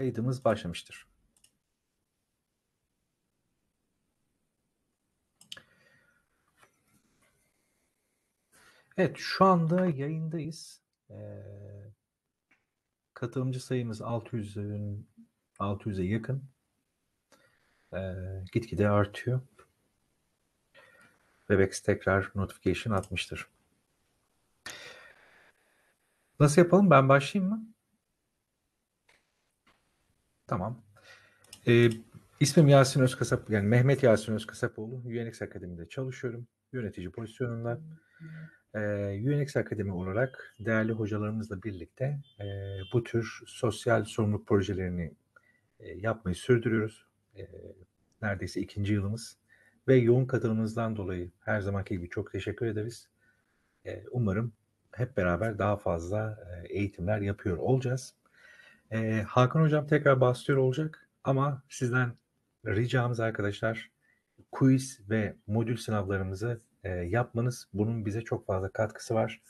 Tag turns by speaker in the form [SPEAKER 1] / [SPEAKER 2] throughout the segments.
[SPEAKER 1] Kaydımız başlamıştır. Evet, şu anda yayındayız. Ee, katılımcı sayımız 600'ün 600'e yakın. Ee, gitgide artıyor. Webex tekrar notification atmıştır. Nasıl yapalım? Ben başlayayım mı? Tamam. Ee, ismim Yasin Özkasap, yani Mehmet Yasin Özkasapoğlu. UNX Akademi'de çalışıyorum. Yönetici pozisyonunda. Ee, UNX Akademi olarak değerli hocalarımızla birlikte e, bu tür sosyal sorumluluk projelerini e, yapmayı sürdürüyoruz. E, neredeyse ikinci yılımız. Ve yoğun katılımınızdan dolayı her zamanki gibi çok teşekkür ederiz. E, umarım hep beraber daha fazla e, eğitimler yapıyor olacağız. E, Hakan Hocam tekrar bahsediyor olacak ama sizden ricamız arkadaşlar quiz ve modül sınavlarımızı e, yapmanız. Bunun bize çok fazla katkısı var.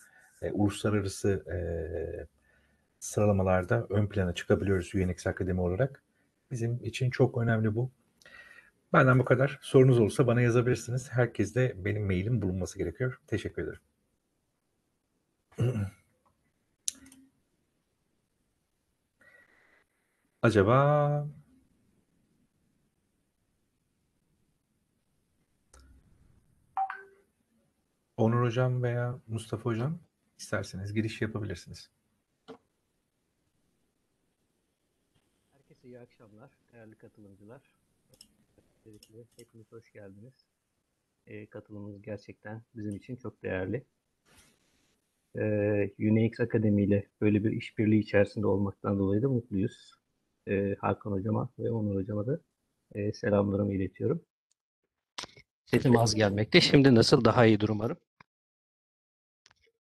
[SPEAKER 1] E, uluslararası e, sıralamalarda ön plana çıkabiliyoruz UNX Akademi olarak. Bizim için çok önemli bu. Benden bu kadar. Sorunuz olursa bana yazabilirsiniz. Herkes de benim mailim bulunması gerekiyor. Teşekkür ederim. Acaba Onur Hocam veya Mustafa Hocam isterseniz giriş yapabilirsiniz.
[SPEAKER 2] Herkese iyi akşamlar, değerli katılımcılar. Öncelikle hepiniz hoş geldiniz. E, katılımınız gerçekten bizim için çok değerli. E, UNX Akademi ile böyle bir işbirliği içerisinde olmaktan dolayı da mutluyuz. E, Hakan Hocama ve Onur Hocama da e, selamlarımı iletiyorum. Sesim az gelmekte. Şimdi nasıl? Daha iyi umarım.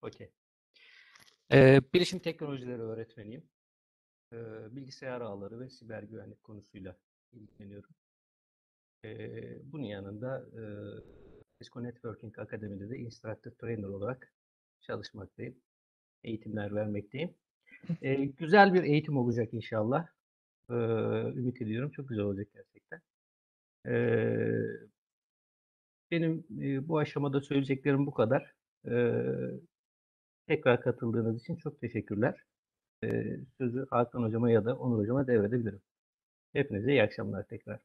[SPEAKER 2] Okey. E, bilişim teknolojileri öğretmeniyim. E, bilgisayar ağları ve siber güvenlik konusuyla ilgileniyorum. E, bunun yanında e, Cisco Networking Akademi'de de Instructor Trainer olarak çalışmaktayım. Eğitimler vermekteyim. E, güzel bir eğitim olacak inşallah. E, ümit ediyorum. Çok güzel olacak gerçekten. E, benim e, bu aşamada söyleyeceklerim bu kadar. E, tekrar katıldığınız için çok teşekkürler. E, sözü Hakan Hocama ya da Onur Hocama devredebilirim. Hepinize iyi akşamlar tekrar.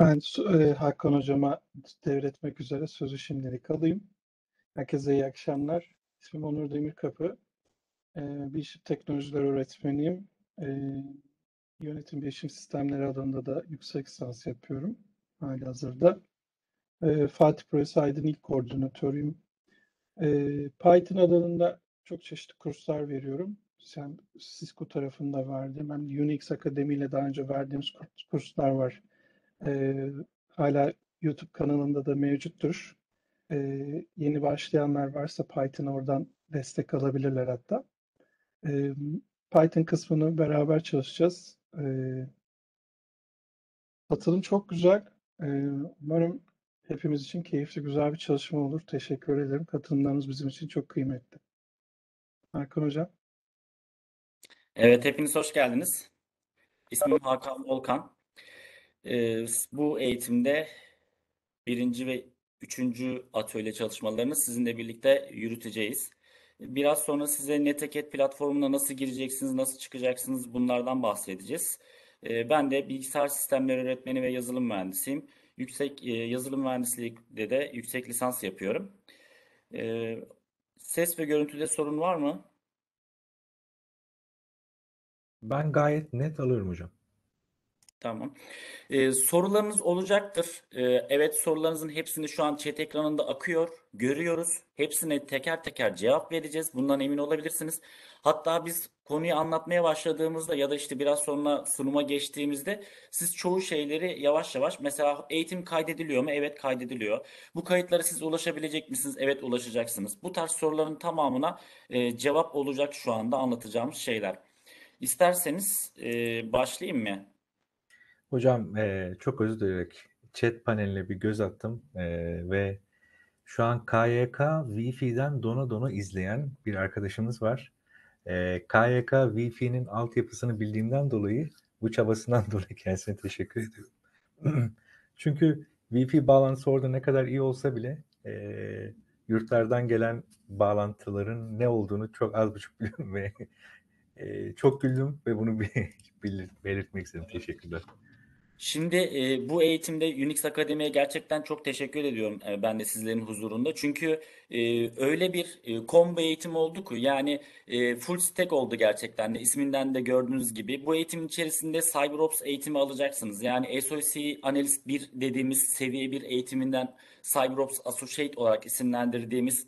[SPEAKER 3] Ben e, Hakan Hocama devretmek üzere sözü şimdilik alayım. Herkese iyi akşamlar. İsmim Onur Demirkapı. E, bilişim teknolojiler öğretmeniyim. E, yönetim bilişim sistemleri alanında da yüksek lisans yapıyorum hali hazırda. E, Fatih Projesi Aydın ilk koordinatörüyüm. Python alanında çok çeşitli kurslar veriyorum. Sen Cisco tarafında verdim. Hem Unix Akademi ile daha önce verdiğimiz kurslar var. Hala YouTube kanalında da mevcuttur. E, yeni başlayanlar varsa Python oradan destek alabilirler hatta. E, Python kısmını beraber çalışacağız. E, katılım çok güzel. E, umarım hepimiz için keyifli, güzel bir çalışma olur. Teşekkür ederim. Katılımlarınız bizim için çok kıymetli. Hakan Hocam.
[SPEAKER 4] Evet, hepiniz hoş geldiniz. İsmim Hakan Volkan. Ee, bu eğitimde birinci ve üçüncü atölye çalışmalarını sizinle birlikte yürüteceğiz. Biraz sonra size Neteket platformuna nasıl gireceksiniz, nasıl çıkacaksınız bunlardan bahsedeceğiz. Ee, ben de bilgisayar sistemleri öğretmeni ve yazılım mühendisiyim. Yüksek e, yazılım mühendisliğinde de yüksek lisans yapıyorum. Ee, ses ve görüntüde sorun var mı?
[SPEAKER 1] Ben gayet net alıyorum hocam.
[SPEAKER 4] Tamam. Ee, sorularınız olacaktır. Ee, evet sorularınızın hepsini şu an chat ekranında akıyor. Görüyoruz. Hepsine teker teker cevap vereceğiz. Bundan emin olabilirsiniz. Hatta biz konuyu anlatmaya başladığımızda ya da işte biraz sonra sunuma geçtiğimizde siz çoğu şeyleri yavaş yavaş mesela eğitim kaydediliyor mu? Evet kaydediliyor. Bu kayıtlara siz ulaşabilecek misiniz? Evet ulaşacaksınız. Bu tarz soruların tamamına e, cevap olacak şu anda anlatacağımız şeyler. İsterseniz e, başlayayım mı?
[SPEAKER 1] Hocam e, çok özür dileyerek chat paneline bir göz attım e, ve şu an KYK Wi-Fi'den dona dona izleyen bir arkadaşımız var. Ee, KYK Wi-Fi'nin altyapısını bildiğimden dolayı bu çabasından dolayı kendisine teşekkür ediyorum. Çünkü Wi-Fi bağlantısı orada ne kadar iyi olsa bile e, yurtlardan gelen bağlantıların ne olduğunu çok az buçuk biliyorum ve e, çok güldüm ve bunu bir belir- belirtmek istedim. Teşekkürler.
[SPEAKER 4] Şimdi e, bu eğitimde Unix Akademi'ye gerçekten çok teşekkür ediyorum e, ben de sizlerin huzurunda. Çünkü e, öyle bir e, combo eğitim oldu ki yani e, full stack oldu gerçekten de isminden de gördüğünüz gibi. Bu eğitimin içerisinde CyberOps eğitimi alacaksınız. Yani SOC Analyst 1 dediğimiz seviye 1 eğitiminden CyberOps Associate olarak isimlendirdiğimiz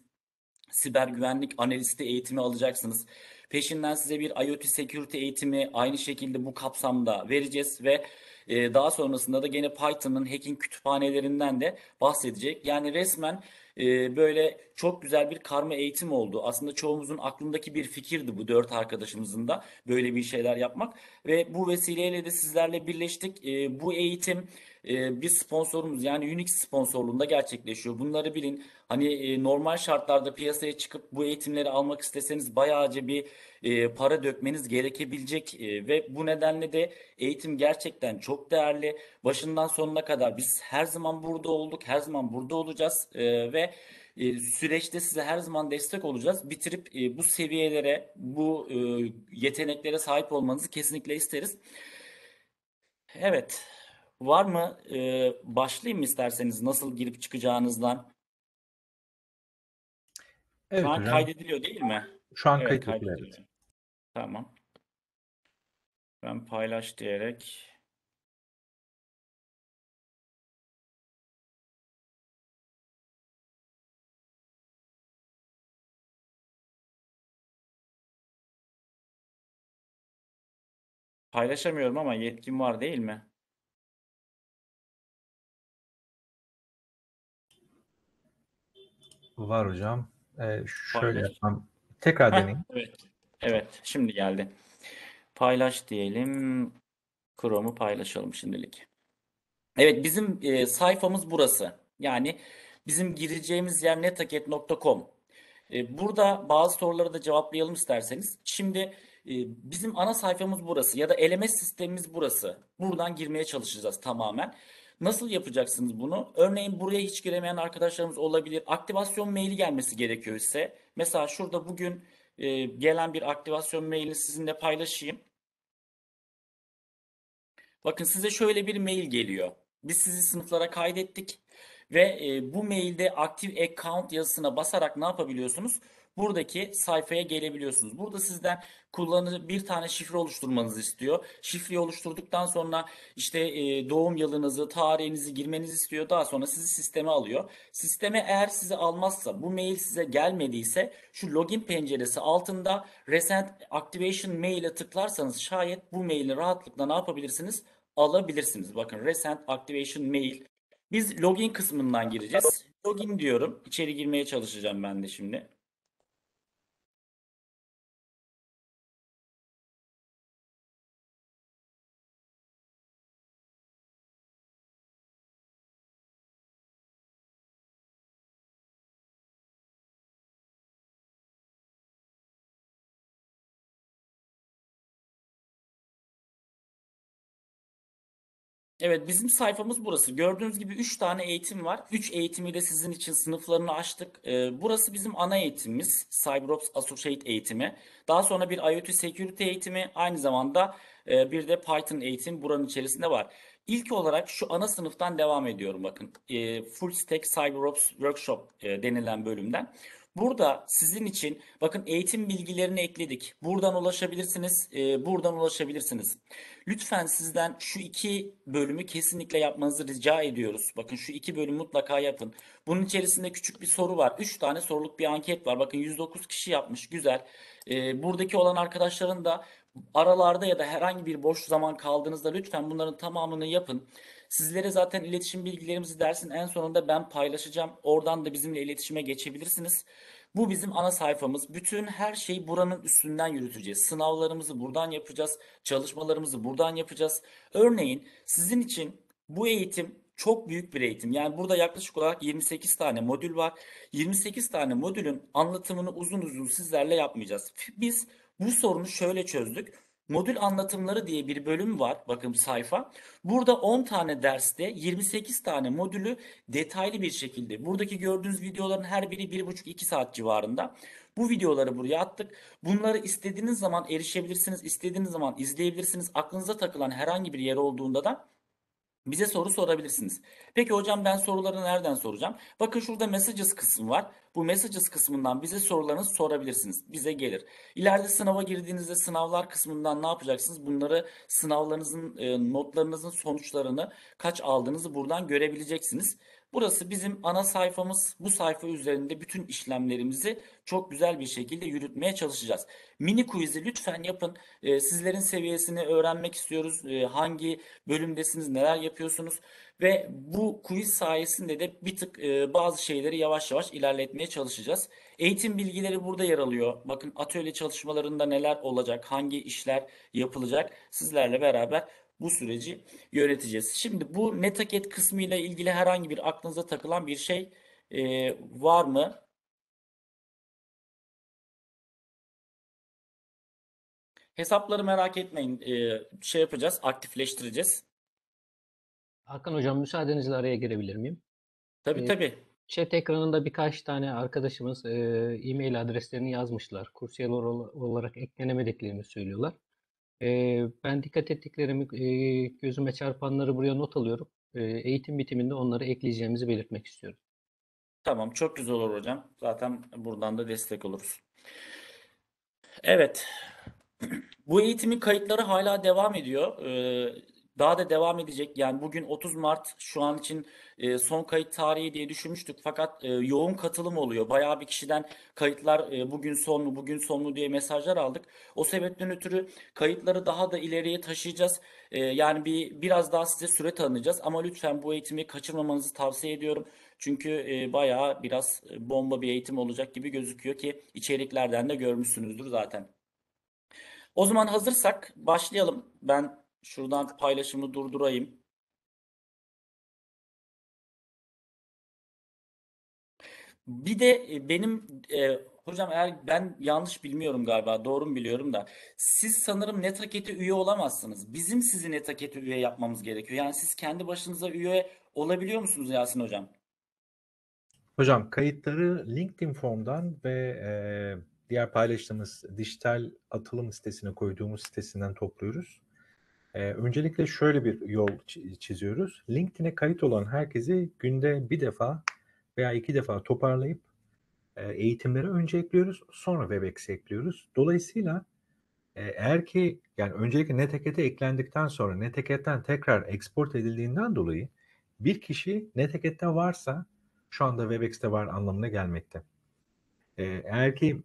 [SPEAKER 4] siber güvenlik analisti eğitimi alacaksınız. Peşinden size bir IoT security eğitimi aynı şekilde bu kapsamda vereceğiz ve e, daha sonrasında da gene Python'ın hacking kütüphanelerinden de bahsedecek. Yani resmen e, böyle çok güzel bir karma eğitim oldu. Aslında çoğumuzun aklındaki bir fikirdi bu dört arkadaşımızın da böyle bir şeyler yapmak ve bu vesileyle de sizlerle birleştik. E, bu eğitim e, bir sponsorumuz yani Unix sponsorluğunda gerçekleşiyor. Bunları bilin. Hani e, normal şartlarda piyasaya çıkıp bu eğitimleri almak isteseniz bayağıca bir e, para dökmeniz gerekebilecek e, ve bu nedenle de eğitim gerçekten çok değerli. Başından sonuna kadar biz her zaman burada olduk, her zaman burada olacağız e, ve e, süreçte size her zaman destek olacağız. Bitirip e, bu seviyelere, bu e, yeteneklere sahip olmanızı kesinlikle isteriz. Evet. Var mı? Ee, başlayayım isterseniz nasıl girip çıkacağınızdan?
[SPEAKER 1] Evet
[SPEAKER 4] Şu an
[SPEAKER 1] hocam.
[SPEAKER 4] kaydediliyor değil mi?
[SPEAKER 1] Şu an
[SPEAKER 4] Evet, kaydediliyor.
[SPEAKER 1] evet.
[SPEAKER 4] Tamam. Ben paylaş diyerek paylaşamıyorum ama yetkim var değil mi?
[SPEAKER 1] Var hocam. Ee, şöyle
[SPEAKER 4] Paylaş.
[SPEAKER 1] yapmam. Tekrar
[SPEAKER 4] Heh,
[SPEAKER 1] deneyim.
[SPEAKER 4] evet. Evet, şimdi geldi. Paylaş diyelim. Chrome'u paylaşalım şimdilik. Evet, bizim e, sayfamız burası. Yani bizim gireceğimiz yer netaket.com. E, burada bazı soruları da cevaplayalım isterseniz. Şimdi e, bizim ana sayfamız burası ya da LMS sistemimiz burası. Buradan girmeye çalışacağız tamamen. Nasıl yapacaksınız bunu? Örneğin buraya hiç giremeyen arkadaşlarımız olabilir. Aktivasyon maili gelmesi gerekiyor ise. Mesela şurada bugün e, gelen bir aktivasyon mailini sizinle paylaşayım. Bakın size şöyle bir mail geliyor. Biz sizi sınıflara kaydettik ve e, bu mailde Active Account yazısına basarak ne yapabiliyorsunuz? Buradaki sayfaya gelebiliyorsunuz. Burada sizden kullanıcı bir tane şifre oluşturmanızı istiyor. Şifreyi oluşturduktan sonra işte e, doğum yılınızı, tarihinizi girmenizi istiyor. Daha sonra sizi sisteme alıyor. Sisteme eğer sizi almazsa, bu mail size gelmediyse şu login penceresi altında Recent Activation Mail'e tıklarsanız şayet bu maili rahatlıkla ne yapabilirsiniz? Alabilirsiniz. Bakın Recent Activation Mail. Biz login kısmından gireceğiz. Login diyorum. İçeri girmeye çalışacağım ben de şimdi. Evet bizim sayfamız burası. Gördüğünüz gibi 3 tane eğitim var. 3 eğitimi de sizin için sınıflarını açtık. Ee, burası bizim ana eğitimimiz. CyberOps Associate eğitimi. Daha sonra bir IoT Security eğitimi. Aynı zamanda e, bir de Python eğitim buranın içerisinde var. İlk olarak şu ana sınıftan devam ediyorum bakın. E, Full Stack CyberOps Workshop e, denilen bölümden. Burada sizin için bakın eğitim bilgilerini ekledik. Buradan ulaşabilirsiniz, e, buradan ulaşabilirsiniz. Lütfen sizden şu iki bölümü kesinlikle yapmanızı rica ediyoruz. Bakın şu iki bölüm mutlaka yapın. Bunun içerisinde küçük bir soru var. 3 tane soruluk bir anket var. Bakın 109 kişi yapmış. Güzel. E, buradaki olan arkadaşların da aralarda ya da herhangi bir boş zaman kaldığınızda lütfen bunların tamamını yapın. Sizlere zaten iletişim bilgilerimizi dersin en sonunda ben paylaşacağım. Oradan da bizimle iletişime geçebilirsiniz. Bu bizim ana sayfamız. Bütün her şeyi buranın üstünden yürüteceğiz. Sınavlarımızı buradan yapacağız. Çalışmalarımızı buradan yapacağız. Örneğin sizin için bu eğitim çok büyük bir eğitim. Yani burada yaklaşık olarak 28 tane modül var. 28 tane modülün anlatımını uzun uzun sizlerle yapmayacağız. Biz bu sorunu şöyle çözdük. Modül anlatımları diye bir bölüm var. Bakın sayfa. Burada 10 tane derste 28 tane modülü detaylı bir şekilde. Buradaki gördüğünüz videoların her biri 1,5-2 saat civarında. Bu videoları buraya attık. Bunları istediğiniz zaman erişebilirsiniz. istediğiniz zaman izleyebilirsiniz. Aklınıza takılan herhangi bir yer olduğunda da bize soru sorabilirsiniz. Peki hocam ben soruları nereden soracağım? Bakın şurada messages kısmı var. Bu messages kısmından bize sorularınızı sorabilirsiniz. Bize gelir. İleride sınava girdiğinizde sınavlar kısmından ne yapacaksınız? Bunları sınavlarınızın e, notlarınızın sonuçlarını kaç aldığınızı buradan görebileceksiniz. Burası bizim ana sayfamız. Bu sayfa üzerinde bütün işlemlerimizi çok güzel bir şekilde yürütmeye çalışacağız. Mini quiz'i lütfen yapın. Ee, sizlerin seviyesini öğrenmek istiyoruz. Ee, hangi bölümdesiniz, neler yapıyorsunuz ve bu quiz sayesinde de bir tık e, bazı şeyleri yavaş yavaş ilerletmeye çalışacağız. Eğitim bilgileri burada yer alıyor. Bakın atölye çalışmalarında neler olacak, hangi işler yapılacak sizlerle beraber bu süreci yöneteceğiz. Şimdi bu netaket kısmı ile ilgili herhangi bir aklınıza takılan bir şey e, var mı? Hesapları merak etmeyin. E, şey yapacağız, aktifleştireceğiz.
[SPEAKER 2] Hakan hocam müsaadenizle araya girebilir miyim?
[SPEAKER 4] Tabii
[SPEAKER 2] Ee,
[SPEAKER 4] tabii.
[SPEAKER 2] Chat ekranında birkaç tane arkadaşımız e, e-mail adreslerini yazmışlar. Kursiyer ol- olarak eklenemediklerini söylüyorlar. Ben dikkat ettiklerimi, e, gözüme çarpanları buraya not alıyorum. Eğitim bitiminde onları ekleyeceğimizi belirtmek istiyorum.
[SPEAKER 4] Tamam, çok güzel olur hocam. Zaten buradan da destek oluruz. Evet. Bu eğitimin kayıtları hala devam ediyor. Daha da devam edecek. Yani bugün 30 Mart şu an için e, son kayıt tarihi diye düşünmüştük. Fakat e, yoğun katılım oluyor. Bayağı bir kişiden kayıtlar e, bugün son mu, bugün son mu diye mesajlar aldık. O sebepten ötürü kayıtları daha da ileriye taşıyacağız. E, yani bir biraz daha size süre tanıyacağız. Ama lütfen bu eğitimi kaçırmamanızı tavsiye ediyorum. Çünkü e, bayağı biraz e, bomba bir eğitim olacak gibi gözüküyor ki içeriklerden de görmüşsünüzdür zaten. O zaman hazırsak başlayalım. Ben şuradan paylaşımı durdurayım. Bir de e, benim e, hocam eğer ben yanlış bilmiyorum galiba doğru mu biliyorum da siz sanırım Netaket'e üye olamazsınız. Bizim sizi Netaket'e üye yapmamız gerekiyor. Yani siz kendi başınıza üye olabiliyor musunuz Yasin hocam?
[SPEAKER 1] Hocam kayıtları LinkedIn formdan ve e, diğer paylaştığımız dijital atılım sitesine koyduğumuz sitesinden topluyoruz. E, öncelikle şöyle bir yol çi- çiziyoruz. LinkedIn'e kayıt olan herkesi günde bir defa veya iki defa toparlayıp e, eğitimleri önce ekliyoruz, sonra Webex'e ekliyoruz. Dolayısıyla e, eğer ki yani öncelikle Neteket'e eklendikten sonra Neteket'ten tekrar export edildiğinden dolayı bir kişi Neteket'te varsa şu anda Webex'te var anlamına gelmekte. E, eğer ki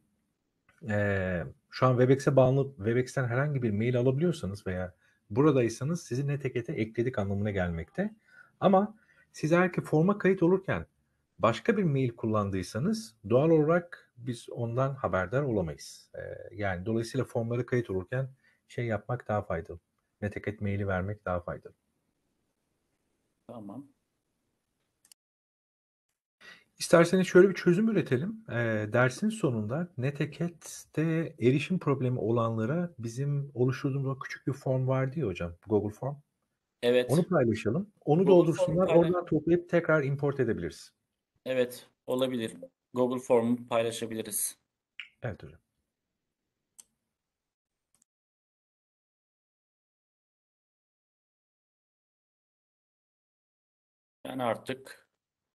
[SPEAKER 1] e, şu an Webex'e bağlı Webex'ten herhangi bir mail alabiliyorsanız veya buradaysanız sizi Neteket'e ekledik anlamına gelmekte. Ama siz eğer ki forma kayıt olurken başka bir mail kullandıysanız doğal olarak biz ondan haberdar olamayız. Ee, yani dolayısıyla formları kayıt olurken şey yapmak daha faydalı. Neteket maili vermek daha faydalı.
[SPEAKER 4] Tamam.
[SPEAKER 1] İsterseniz şöyle bir çözüm üretelim. Ee, dersin sonunda Neteket'te erişim problemi olanlara bizim oluşturduğumuz o küçük bir form vardı ya hocam, Google Form.
[SPEAKER 4] Evet.
[SPEAKER 1] Onu paylaşalım. Onu
[SPEAKER 4] Google
[SPEAKER 1] doldursunlar,
[SPEAKER 4] paylaş-
[SPEAKER 1] oradan toplayıp tekrar import edebiliriz.
[SPEAKER 4] Evet, olabilir. Google Form'u paylaşabiliriz.
[SPEAKER 1] Evet hocam.
[SPEAKER 4] Ben artık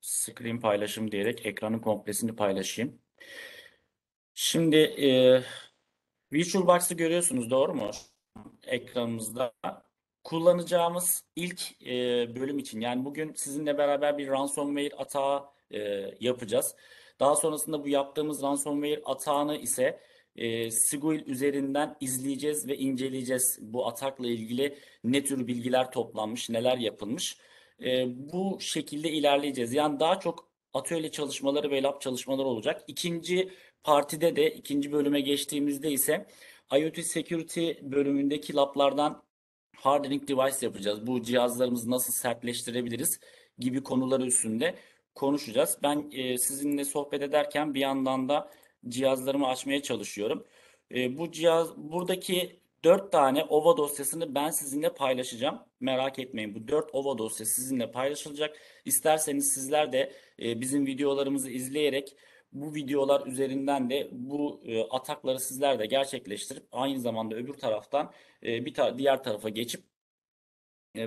[SPEAKER 4] screen paylaşım diyerek ekranın komplesini paylaşayım. Şimdi e, VirtualBox'ı görüyorsunuz doğru mu? Ekranımızda. Kullanacağımız ilk e, bölüm için yani bugün sizinle beraber bir ransomware atağı e, yapacağız. Daha sonrasında bu yaptığımız ransomware atağını ise e, Siguil üzerinden izleyeceğiz ve inceleyeceğiz. Bu atakla ilgili ne tür bilgiler toplanmış, neler yapılmış. E, bu şekilde ilerleyeceğiz. Yani daha çok atölye çalışmaları ve lab çalışmaları olacak. İkinci partide de ikinci bölüme geçtiğimizde ise IoT Security bölümündeki lablardan hardening device yapacağız. Bu cihazlarımızı nasıl sertleştirebiliriz gibi konular üstünde konuşacağız. Ben e, sizinle sohbet ederken bir yandan da cihazlarımı açmaya çalışıyorum. E, bu cihaz buradaki 4 tane OVA dosyasını ben sizinle paylaşacağım. Merak etmeyin bu 4 OVA dosya sizinle paylaşılacak. İsterseniz sizler de e, bizim videolarımızı izleyerek bu videolar üzerinden de bu e, atakları sizler de gerçekleştirip aynı zamanda öbür taraftan e, bir ta- diğer tarafa geçip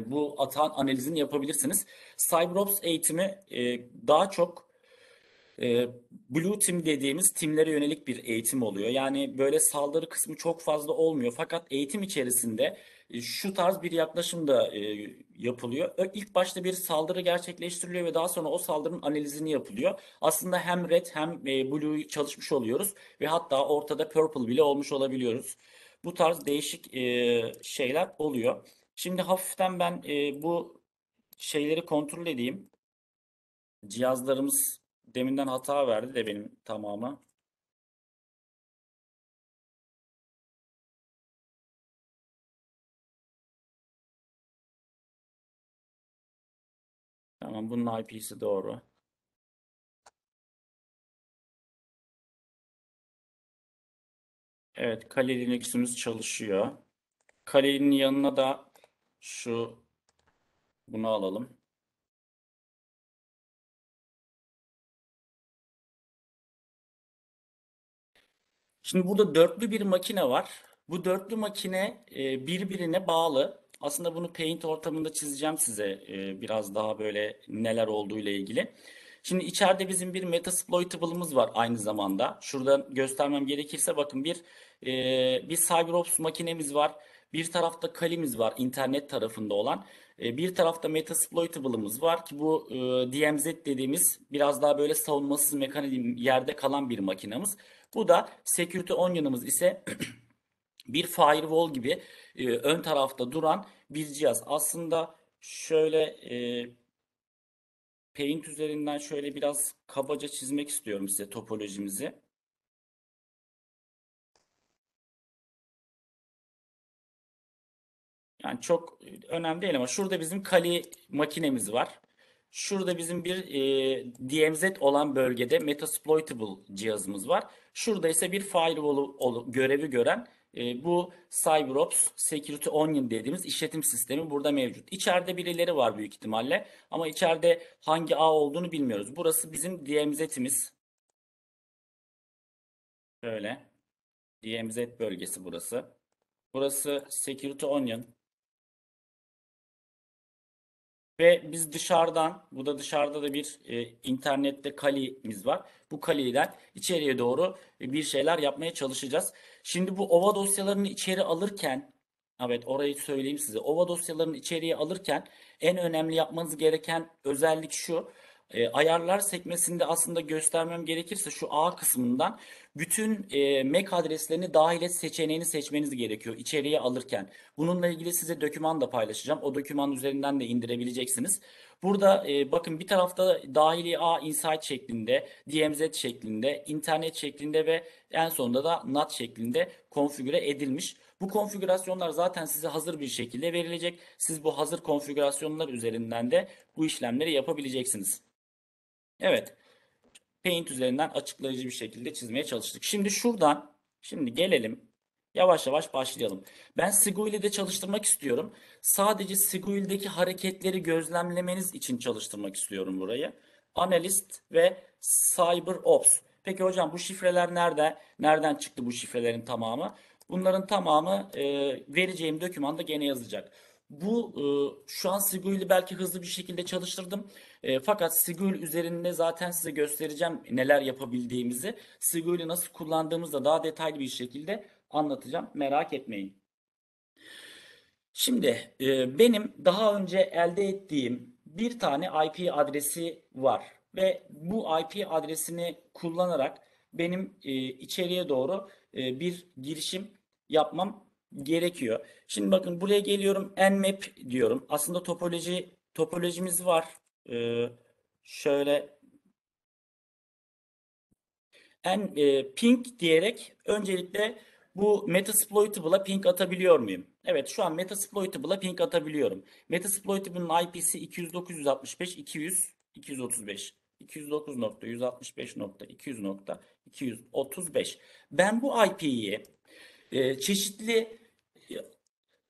[SPEAKER 4] bu atağın analizini yapabilirsiniz. CyberOps eğitimi daha çok e, Blue Team dediğimiz timlere yönelik bir eğitim oluyor. Yani böyle saldırı kısmı çok fazla olmuyor. Fakat eğitim içerisinde e, şu tarz bir yaklaşım da e, yapılıyor. İlk başta bir saldırı gerçekleştiriliyor ve daha sonra o saldırının analizini yapılıyor. Aslında hem Red hem e, Blue çalışmış oluyoruz ve hatta ortada Purple bile olmuş olabiliyoruz. Bu tarz değişik e, şeyler oluyor. Şimdi hafiften ben bu şeyleri kontrol edeyim. Cihazlarımız deminden hata verdi de benim tamamı. Tamam bunun IP'si doğru. Evet Kali Linux'ümüz çalışıyor. Kali'nin yanına da şu bunu alalım. Şimdi burada dörtlü bir makine var. Bu dörtlü makine e, birbirine bağlı. Aslında bunu Paint ortamında çizeceğim size e, biraz daha böyle neler olduğu ile ilgili. Şimdi içeride bizim bir Metasploitable'ımız var aynı zamanda. Şurada göstermem gerekirse bakın bir e, bir CyberOps makinemiz var. Bir tarafta Kali'miz var internet tarafında olan. E, bir tarafta Metasploitable'ımız var ki bu e, DMZ dediğimiz biraz daha böyle savunmasız mekanizm yerde kalan bir makinamız. Bu da Security Onion'ımız ise bir firewall gibi e, ön tarafta duran bir cihaz. Aslında şöyle e, Paint üzerinden şöyle biraz kabaca çizmek istiyorum size topolojimizi. Yani çok önemli değil ama şurada bizim Kali makinemiz var. Şurada bizim bir e, DMZ olan bölgede Metasploitable cihazımız var. Şurada ise bir firewall görevi gören e, bu CyberOps Security Onion dediğimiz işletim sistemi burada mevcut. İçeride birileri var büyük ihtimalle ama içeride hangi ağ olduğunu bilmiyoruz. Burası bizim DMZ'imiz. Böyle. DMZ bölgesi burası. Burası Security Onion. Ve biz dışarıdan, bu da dışarıda da bir e, internette Kali'miz var. Bu Kali'den içeriye doğru bir şeyler yapmaya çalışacağız. Şimdi bu OVA dosyalarını içeri alırken, evet orayı söyleyeyim size. OVA dosyalarını içeriye alırken en önemli yapmanız gereken özellik şu. E, ayarlar sekmesinde aslında göstermem gerekirse şu A kısmından bütün e, MAC adreslerini dahil et seçeneğini seçmeniz gerekiyor içeriye alırken. Bununla ilgili size doküman da paylaşacağım. O doküman üzerinden de indirebileceksiniz. Burada e, bakın bir tarafta dahili A insight şeklinde, DMZ şeklinde, internet şeklinde ve en sonunda da NAT şeklinde konfigüre edilmiş. Bu konfigürasyonlar zaten size hazır bir şekilde verilecek. Siz bu hazır konfigürasyonlar üzerinden de bu işlemleri yapabileceksiniz. Evet. Paint üzerinden açıklayıcı bir şekilde çizmeye çalıştık. Şimdi şuradan, şimdi gelelim. Yavaş yavaş başlayalım. Ben Siguil'de çalıştırmak istiyorum. Sadece Siguil'deki hareketleri gözlemlemeniz için çalıştırmak istiyorum burayı. Analyst ve CyberOps. Peki hocam bu şifreler nerede? Nereden çıktı bu şifrelerin tamamı? Bunların tamamı e, vereceğim dokümanda gene yazacak. Bu e, şu an Siguil'i belki hızlı bir şekilde çalıştırdım. E, fakat Sigul üzerinde zaten size göstereceğim neler yapabildiğimizi. Sigul'i nasıl kullandığımızı da daha detaylı bir şekilde anlatacağım. Merak etmeyin. Şimdi e, benim daha önce elde ettiğim bir tane IP adresi var ve bu IP adresini kullanarak benim e, içeriye doğru e, bir girişim yapmam gerekiyor. Şimdi bakın buraya geliyorum nmap diyorum. Aslında topoloji topolojimiz var. E, şöyle en e, ping diyerek öncelikle bu Metasploitable'a ping atabiliyor muyum? Evet şu an Metasploitable'a ping atabiliyorum. Metasploitable'ın IP'si 209.165 200 235 209.165.200.235. Ben bu IP'yi e, çeşitli e,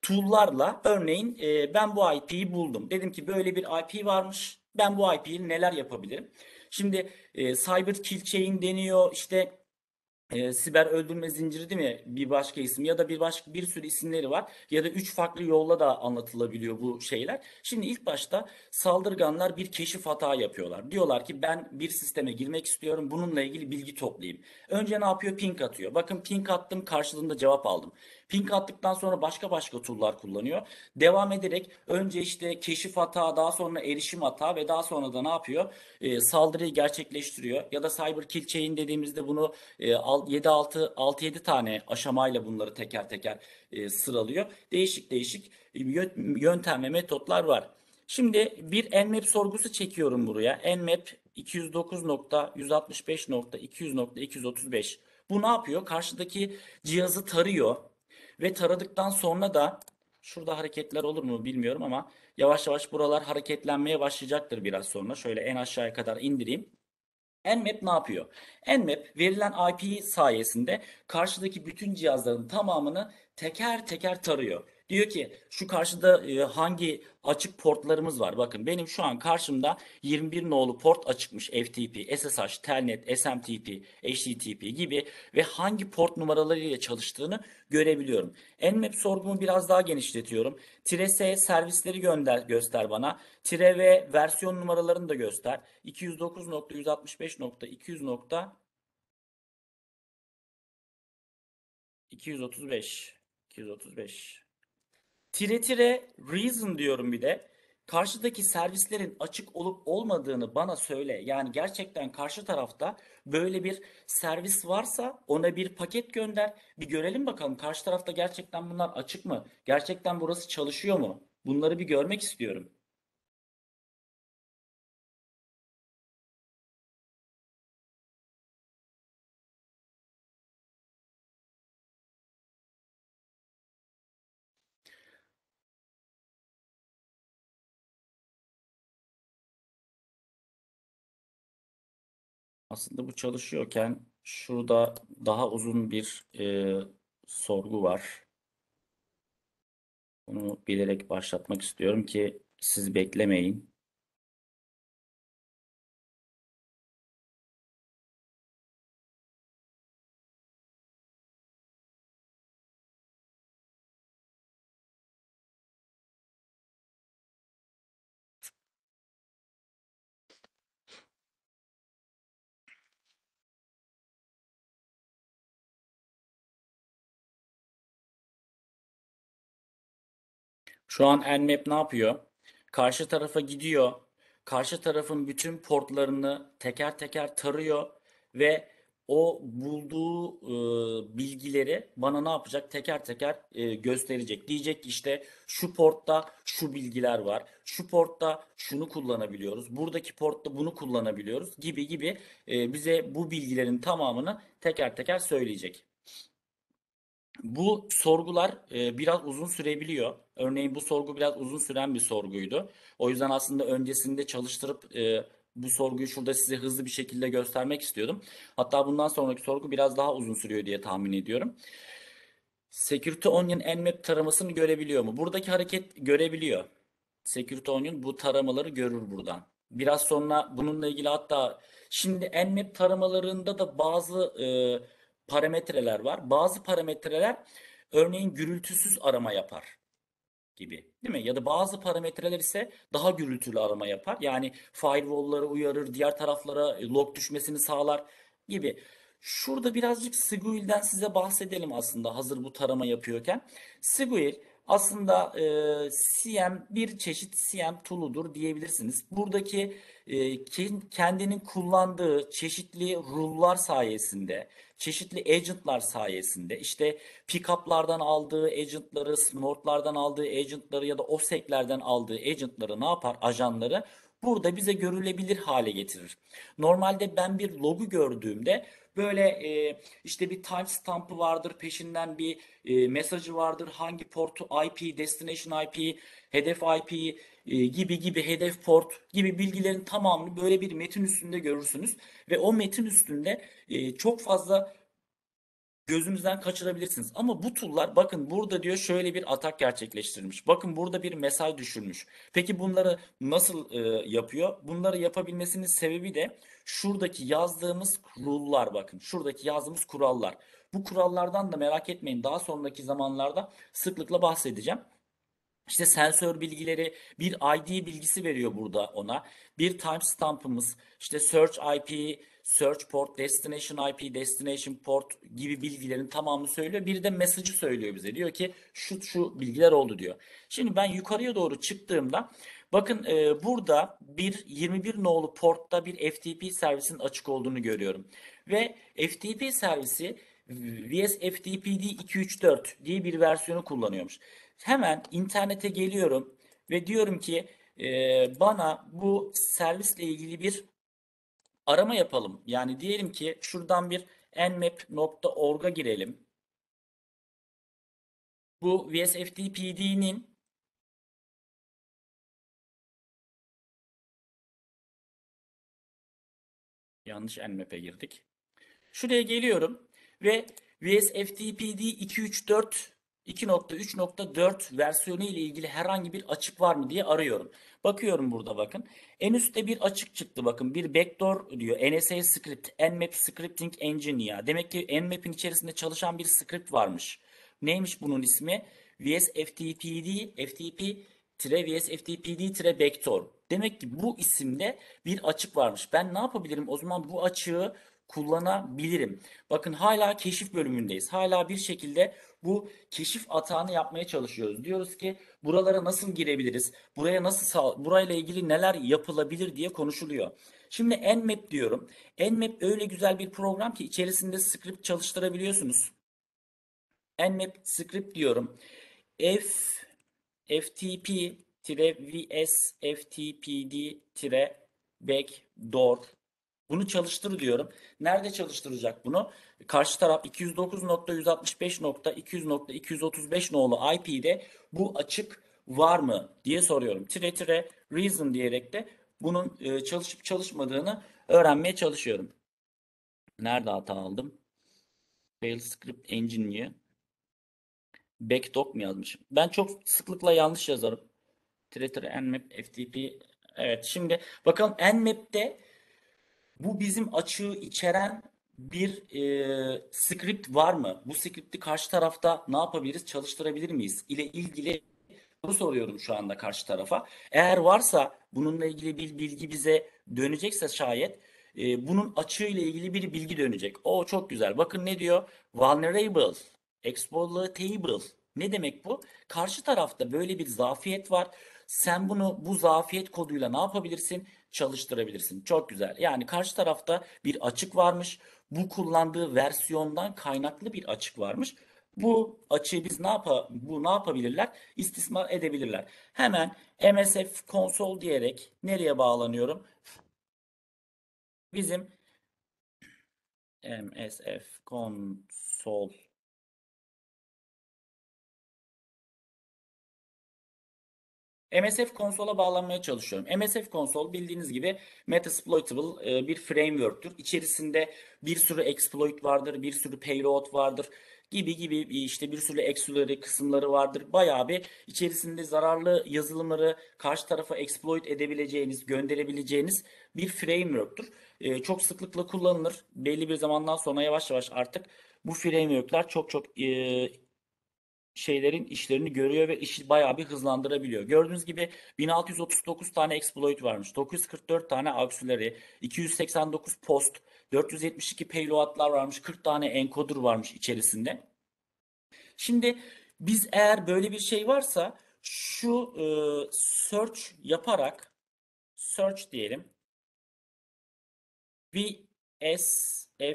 [SPEAKER 4] tool'larla örneğin e, ben bu IP'yi buldum. Dedim ki böyle bir IP varmış. Ben bu IP ile neler yapabilirim? Şimdi e, Cyber Kill Chain deniyor. İşte e, siber öldürme zinciri değil mi? Bir başka isim ya da bir başka bir sürü isimleri var ya da üç farklı yolla da anlatılabiliyor bu şeyler. Şimdi ilk başta saldırganlar bir keşif hata yapıyorlar. Diyorlar ki ben bir sisteme girmek istiyorum. Bununla ilgili bilgi toplayayım. Önce ne yapıyor? Ping atıyor. Bakın ping attım karşılığında cevap aldım. Ping attıktan sonra başka başka tool'lar kullanıyor. Devam ederek önce işte keşif hata, daha sonra erişim hata ve daha sonra da ne yapıyor? Ee, saldırıyı gerçekleştiriyor. Ya da cyber kill chain dediğimizde bunu e, 7-6 6-7 tane aşamayla bunları teker teker e, sıralıyor. Değişik değişik yö- yöntem ve metotlar var. Şimdi bir Nmap sorgusu çekiyorum buraya. Nmap 209.165.200.235. Bu ne yapıyor? Karşıdaki cihazı tarıyor ve taradıktan sonra da şurada hareketler olur mu bilmiyorum ama yavaş yavaş buralar hareketlenmeye başlayacaktır biraz sonra. Şöyle en aşağıya kadar indireyim. Nmap ne yapıyor? Nmap verilen IP sayesinde karşıdaki bütün cihazların tamamını teker teker tarıyor. Diyor ki şu karşıda e, hangi açık portlarımız var? Bakın benim şu an karşımda 21 nolu port açıkmış. FTP, SSH, Telnet, SMTP, HTTP gibi ve hangi port numaralarıyla çalıştığını görebiliyorum. Nmap sorgumu biraz daha genişletiyorum. Tire S servisleri gönder göster bana. Tire V versiyon numaralarını da göster. 209.165.200. 235 235 Tire tire reason diyorum bir de. Karşıdaki servislerin açık olup olmadığını bana söyle. Yani gerçekten karşı tarafta böyle bir servis varsa ona bir paket gönder. Bir görelim bakalım karşı tarafta gerçekten bunlar açık mı? Gerçekten burası çalışıyor mu? Bunları bir görmek istiyorum. Aslında bu çalışıyorken şurada daha uzun bir e, sorgu var. Bunu bilerek başlatmak istiyorum ki siz beklemeyin. Şu an Nmap ne yapıyor? Karşı tarafa gidiyor. Karşı tarafın bütün portlarını teker teker tarıyor ve o bulduğu e, bilgileri bana ne yapacak? Teker teker e, gösterecek. Diyecek ki işte şu portta şu bilgiler var. Şu portta şunu kullanabiliyoruz. Buradaki portta bunu kullanabiliyoruz gibi gibi e, bize bu bilgilerin tamamını teker teker söyleyecek. Bu sorgular e, biraz uzun sürebiliyor. Örneğin bu sorgu biraz uzun süren bir sorguydu. O yüzden aslında öncesinde çalıştırıp e, bu sorguyu şurada size hızlı bir şekilde göstermek istiyordum. Hatta bundan sonraki sorgu biraz daha uzun sürüyor diye tahmin ediyorum. Security Onion Nmap taramasını görebiliyor mu? Buradaki hareket görebiliyor. Security Onion bu taramaları görür buradan. Biraz sonra bununla ilgili hatta şimdi Nmap taramalarında da bazı e, parametreler var. Bazı parametreler örneğin gürültüsüz arama yapar gibi değil mi? Ya da bazı parametreler ise daha gürültülü arama yapar. Yani firewall'ları uyarır, diğer taraflara log düşmesini sağlar gibi. Şurada birazcık Siguil'den size bahsedelim aslında hazır bu tarama yapıyorken. Siguil aslında e, CM bir çeşit CM tool'udur diyebilirsiniz. Buradaki e, kendinin kullandığı çeşitli rule'lar sayesinde, çeşitli agent'lar sayesinde işte pickup'lardan aldığı agent'ları, snowd'lardan aldığı agent'ları ya da OSEC'lerden aldığı agent'ları ne yapar? Ajanları burada bize görülebilir hale getirir. Normalde ben bir logu gördüğümde böyle e, işte bir timestamp'ı vardır, peşinden bir e, mesajı vardır. Hangi portu IP, destination IP, hedef IP gibi gibi hedef port gibi bilgilerin tamamını böyle bir metin üstünde görürsünüz ve o metin üstünde e, çok fazla gözünüzden kaçırabilirsiniz. Ama bu tool'lar bakın burada diyor şöyle bir atak gerçekleştirmiş. Bakın burada bir mesaj düşürmüş. Peki bunları nasıl e, yapıyor? Bunları yapabilmesinin sebebi de şuradaki yazdığımız rule'lar bakın. Şuradaki yazdığımız kurallar. Bu kurallardan da merak etmeyin. Daha sonraki zamanlarda sıklıkla bahsedeceğim. İşte sensör bilgileri, bir ID bilgisi veriyor burada ona. Bir timestamp'ımız, işte search IP, search port, destination IP, destination port gibi bilgilerin tamamını söylüyor. Bir de mesajı söylüyor bize. Diyor ki şu şu bilgiler oldu diyor. Şimdi ben yukarıya doğru çıktığımda bakın e, burada bir 21 nolu portta bir FTP servisin açık olduğunu görüyorum. Ve FTP servisi VS FTPD 234 diye bir versiyonu kullanıyormuş. Hemen internete geliyorum ve diyorum ki e, bana bu servisle ilgili bir arama yapalım. Yani diyelim ki şuradan bir nmap.org'a girelim. Bu VSFTPD'nin yanlış nmap'e girdik. Şuraya geliyorum ve VSFTPD 234 2.3.4 versiyonu ile ilgili herhangi bir açık var mı diye arıyorum. Bakıyorum burada bakın. En üstte bir açık çıktı bakın. Bir backdoor diyor. NSA script. Nmap scripting engine ya. Demek ki Nmap'in içerisinde çalışan bir script varmış. Neymiş bunun ismi? VSFTPD FTP VSFTPD backdoor. Demek ki bu isimde bir açık varmış. Ben ne yapabilirim? O zaman bu açığı kullanabilirim. Bakın hala keşif bölümündeyiz. Hala bir şekilde bu keşif atağını yapmaya çalışıyoruz. Diyoruz ki buralara nasıl girebiliriz? Buraya nasıl burayla ilgili neler yapılabilir diye konuşuluyor. Şimdi Nmap diyorum. Nmap öyle güzel bir program ki içerisinde script çalıştırabiliyorsunuz. Nmap script diyorum. F ftp vs ftpd backdoor bunu çalıştır diyorum. Nerede çalıştıracak bunu? Karşı taraf 209.165.200.235 nolu IP'de bu açık var mı diye soruyorum. Tire tire reason diyerek de bunun e, çalışıp çalışmadığını öğrenmeye çalışıyorum. Nerede hata aldım? Fail script engine'yi backdock mu yazmışım? Ben çok sıklıkla yanlış yazarım. Tire tire nmap ftp Evet şimdi bakalım nmap'te bu bizim açığı içeren bir e, script var mı? Bu script'i karşı tarafta ne yapabiliriz? Çalıştırabilir miyiz? ile ilgili soru soruyorum şu anda karşı tarafa. Eğer varsa bununla ilgili bir bilgi bize dönecekse şayet e, bunun açığı ile ilgili bir bilgi dönecek. O çok güzel. Bakın ne diyor? Vulnerable, exploitable. Ne demek bu? Karşı tarafta böyle bir zafiyet var. Sen bunu bu zafiyet koduyla ne yapabilirsin? Çalıştırabilirsin. Çok güzel. Yani karşı tarafta bir açık varmış. Bu kullandığı versiyondan kaynaklı bir açık varmış. Bu açığı biz ne yapa bu ne yapabilirler? İstismar edebilirler. Hemen MSF konsol diyerek nereye bağlanıyorum? Bizim MSF konsol MSF konsola bağlanmaya çalışıyorum. MSF konsol bildiğiniz gibi Metasploitable e, bir framework'tür. İçerisinde bir sürü exploit vardır, bir sürü payload vardır gibi gibi işte bir sürü auxiliary kısımları vardır. Bayağı bir içerisinde zararlı yazılımları karşı tarafa exploit edebileceğiniz, gönderebileceğiniz bir framework'tur. E, çok sıklıkla kullanılır. Belli bir zamandan sonra yavaş yavaş artık bu framework'ler çok çok e, şeylerin işlerini görüyor ve işi bayağı bir hızlandırabiliyor. Gördüğünüz gibi 1639 tane exploit varmış. 944 tane auxiliary, 289 post, 472 payload'lar varmış. 40 tane encoder varmış içerisinde. Şimdi biz eğer böyle bir şey varsa şu e, search yaparak search diyelim. VSFTPD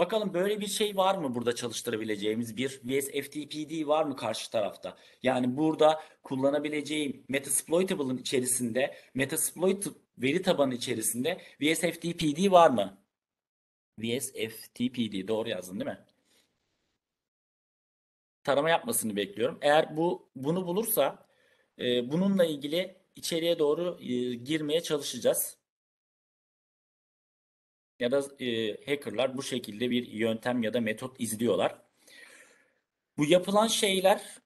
[SPEAKER 4] Bakalım böyle bir şey var mı burada çalıştırabileceğimiz bir VSFTPD var mı karşı tarafta? Yani burada kullanabileceğim Metasploitable'ın içerisinde Metasploit veri tabanı içerisinde VSFTPD var mı? VSFTPD doğru yazdın değil mi? Tarama yapmasını bekliyorum. Eğer bu bunu bulursa e, bununla ilgili içeriye doğru e, girmeye çalışacağız. Ya da e, hackerlar bu şekilde bir yöntem ya da metot izliyorlar. Bu yapılan şeyler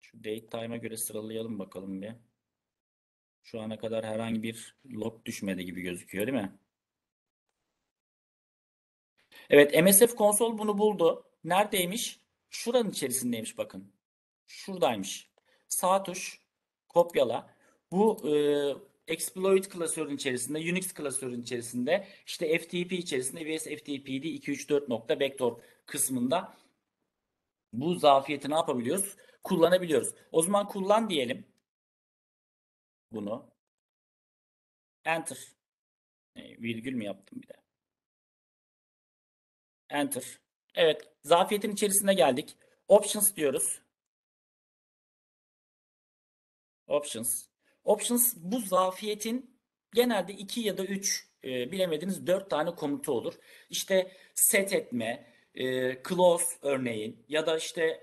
[SPEAKER 4] şu date time'a göre sıralayalım bakalım bir. Şu ana kadar herhangi bir log düşmedi gibi gözüküyor değil mi? Evet MSF konsol bunu buldu. Neredeymiş? Şuranın içerisindeymiş bakın. Şuradaymış. Sağ tuş kopyala. Bu e, exploit klasörün içerisinde, Unix klasörün içerisinde, işte FTP içerisinde vs FTP'de 234.backdoor kısmında bu zafiyeti ne yapabiliyoruz? Kullanabiliyoruz. O zaman kullan diyelim. Bunu. Enter. E, virgül mü yaptım bir de? Enter. Evet. Zafiyetin içerisine geldik. Options diyoruz. Options. Options bu zafiyetin genelde 2 ya da 3 e, bilemediniz 4 tane komutu olur. İşte set etme, e, close örneğin ya da işte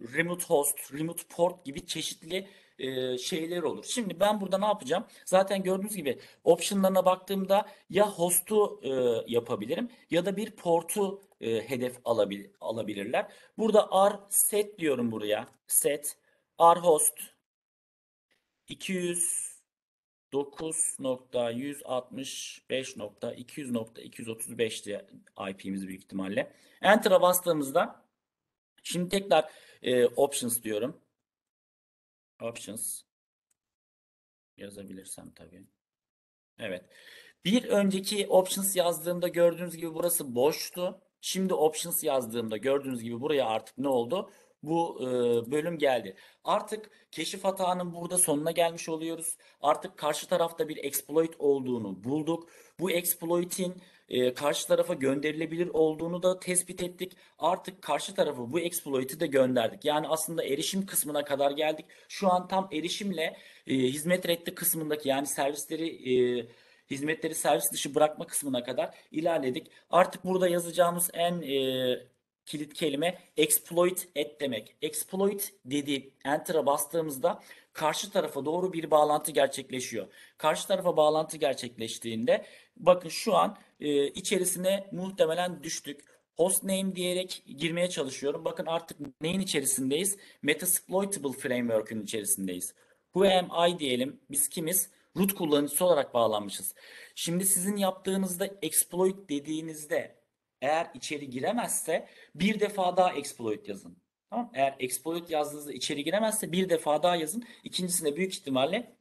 [SPEAKER 4] remote host, remote port gibi çeşitli e, şeyler olur. Şimdi ben burada ne yapacağım? Zaten gördüğünüz gibi optionlarına baktığımda ya host'u e, yapabilirim ya da bir portu e, hedef alabil, alabilirler. Burada r set diyorum buraya. Set r host 209.165.200.235 diye IP'miz büyük ihtimalle. Enter'a bastığımızda şimdi tekrar e, options diyorum. Options yazabilirsem tabii. Evet. Bir önceki options yazdığımda gördüğünüz gibi burası boştu. Şimdi options yazdığımda gördüğünüz gibi buraya artık ne oldu? Bu e, bölüm geldi. Artık keşif hatanın burada sonuna gelmiş oluyoruz. Artık karşı tarafta bir exploit olduğunu bulduk. Bu exploit'in e, karşı tarafa gönderilebilir olduğunu da tespit ettik. Artık karşı tarafa bu exploit'i de gönderdik. Yani aslında erişim kısmına kadar geldik. Şu an tam erişimle e, hizmet reddi kısmındaki yani servisleri e, hizmetleri servis dışı bırakma kısmına kadar ilerledik. Artık burada yazacağımız en e, kilit kelime exploit et demek. Exploit dedi enter'a bastığımızda karşı tarafa doğru bir bağlantı gerçekleşiyor. Karşı tarafa bağlantı gerçekleştiğinde bakın şu an e, içerisine muhtemelen düştük. Hostname diyerek girmeye çalışıyorum. Bakın artık neyin içerisindeyiz? Metasploitable framework'ün içerisindeyiz. Who am I diyelim. Biz kimiz? Root kullanıcısı olarak bağlanmışız. Şimdi sizin yaptığınızda exploit dediğinizde eğer içeri giremezse bir defa daha exploit yazın. Tamam? Eğer exploit yazdığınızda içeri giremezse bir defa daha yazın. İkincisinde büyük ihtimalle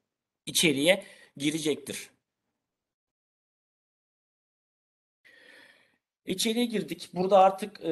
[SPEAKER 4] içeriye girecektir. İçeriye girdik. Burada artık e,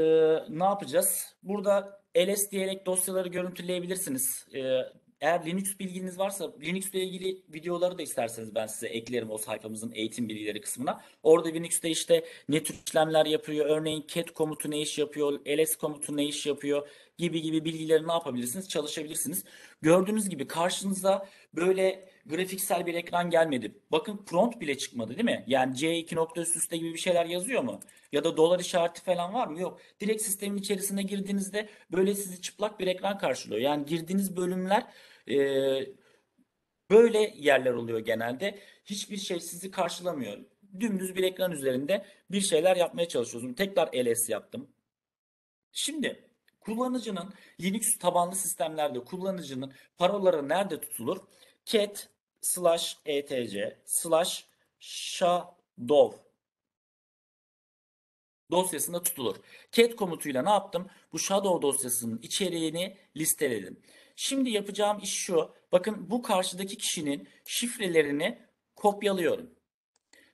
[SPEAKER 4] ne yapacağız? Burada ls diyerek dosyaları görüntüleyebilirsiniz. E, eğer Linux bilginiz varsa Linux ile ilgili videoları da isterseniz ben size eklerim o sayfamızın eğitim bilgileri kısmına. Orada Linux'te işte ne tür işlemler yapıyor, örneğin cat komutu ne iş yapıyor, ls komutu ne iş yapıyor gibi gibi bilgileri ne yapabilirsiniz? Çalışabilirsiniz. Gördüğünüz gibi karşınıza böyle grafiksel bir ekran gelmedi. Bakın prompt bile çıkmadı değil mi? Yani C2 nokta üst üste gibi bir şeyler yazıyor mu? Ya da dolar işareti falan var mı? Yok. Direkt sistemin içerisine girdiğinizde böyle sizi çıplak bir ekran karşılıyor. Yani girdiğiniz bölümler e, böyle yerler oluyor genelde. Hiçbir şey sizi karşılamıyor. Dümdüz bir ekran üzerinde bir şeyler yapmaya çalışıyorsunuz. Tekrar ls yaptım. Şimdi kullanıcının Linux tabanlı sistemlerde kullanıcının paroları nerede tutulur? cat slash etc slash shadow dosyasında tutulur. Cat komutuyla ne yaptım? Bu shadow dosyasının içeriğini listeledim. Şimdi yapacağım iş şu. Bakın bu karşıdaki kişinin şifrelerini kopyalıyorum.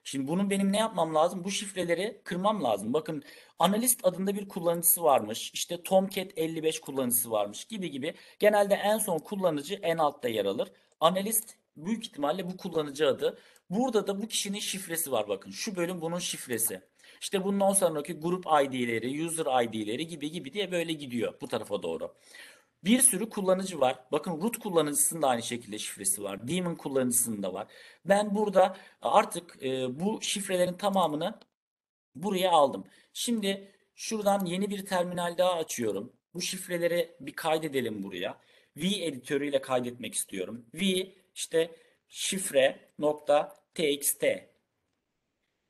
[SPEAKER 4] Şimdi bunun benim ne yapmam lazım? Bu şifreleri kırmam lazım. Bakın analist adında bir kullanıcısı varmış. İşte Tomcat 55 kullanıcısı varmış gibi gibi. Genelde en son kullanıcı en altta yer alır. Analist büyük ihtimalle bu kullanıcı adı. Burada da bu kişinin şifresi var bakın. Şu bölüm bunun şifresi. İşte bundan sonraki grup ID'leri, user ID'leri gibi gibi diye böyle gidiyor bu tarafa doğru. Bir sürü kullanıcı var. Bakın root kullanıcısının da aynı şekilde şifresi var. Daemon kullanıcısının da var. Ben burada artık e, bu şifrelerin tamamını buraya aldım. Şimdi şuradan yeni bir terminal daha açıyorum. Bu şifreleri bir kaydedelim buraya. V editörüyle kaydetmek istiyorum. V işte şifre nokta txt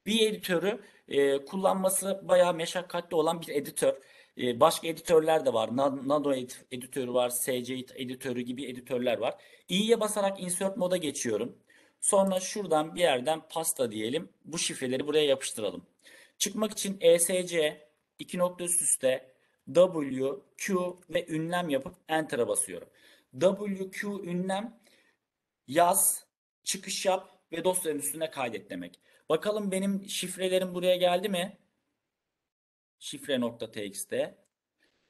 [SPEAKER 4] Bir editörü e, kullanması bayağı meşakkatli olan bir editör. E, başka editörler de var. Na- Nano ed- editörü var, SC editörü gibi editörler var. i'ye basarak insert moda geçiyorum. Sonra şuradan bir yerden pasta diyelim. Bu şifreleri buraya yapıştıralım. Çıkmak için ESC iki nokta üst üste W, Q ve ünlem yapıp Enter'a basıyorum. W, Q ünlem yaz, çıkış yap ve dosyanın üstüne kaydet demek. Bakalım benim şifrelerim buraya geldi mi? Şifre.txt.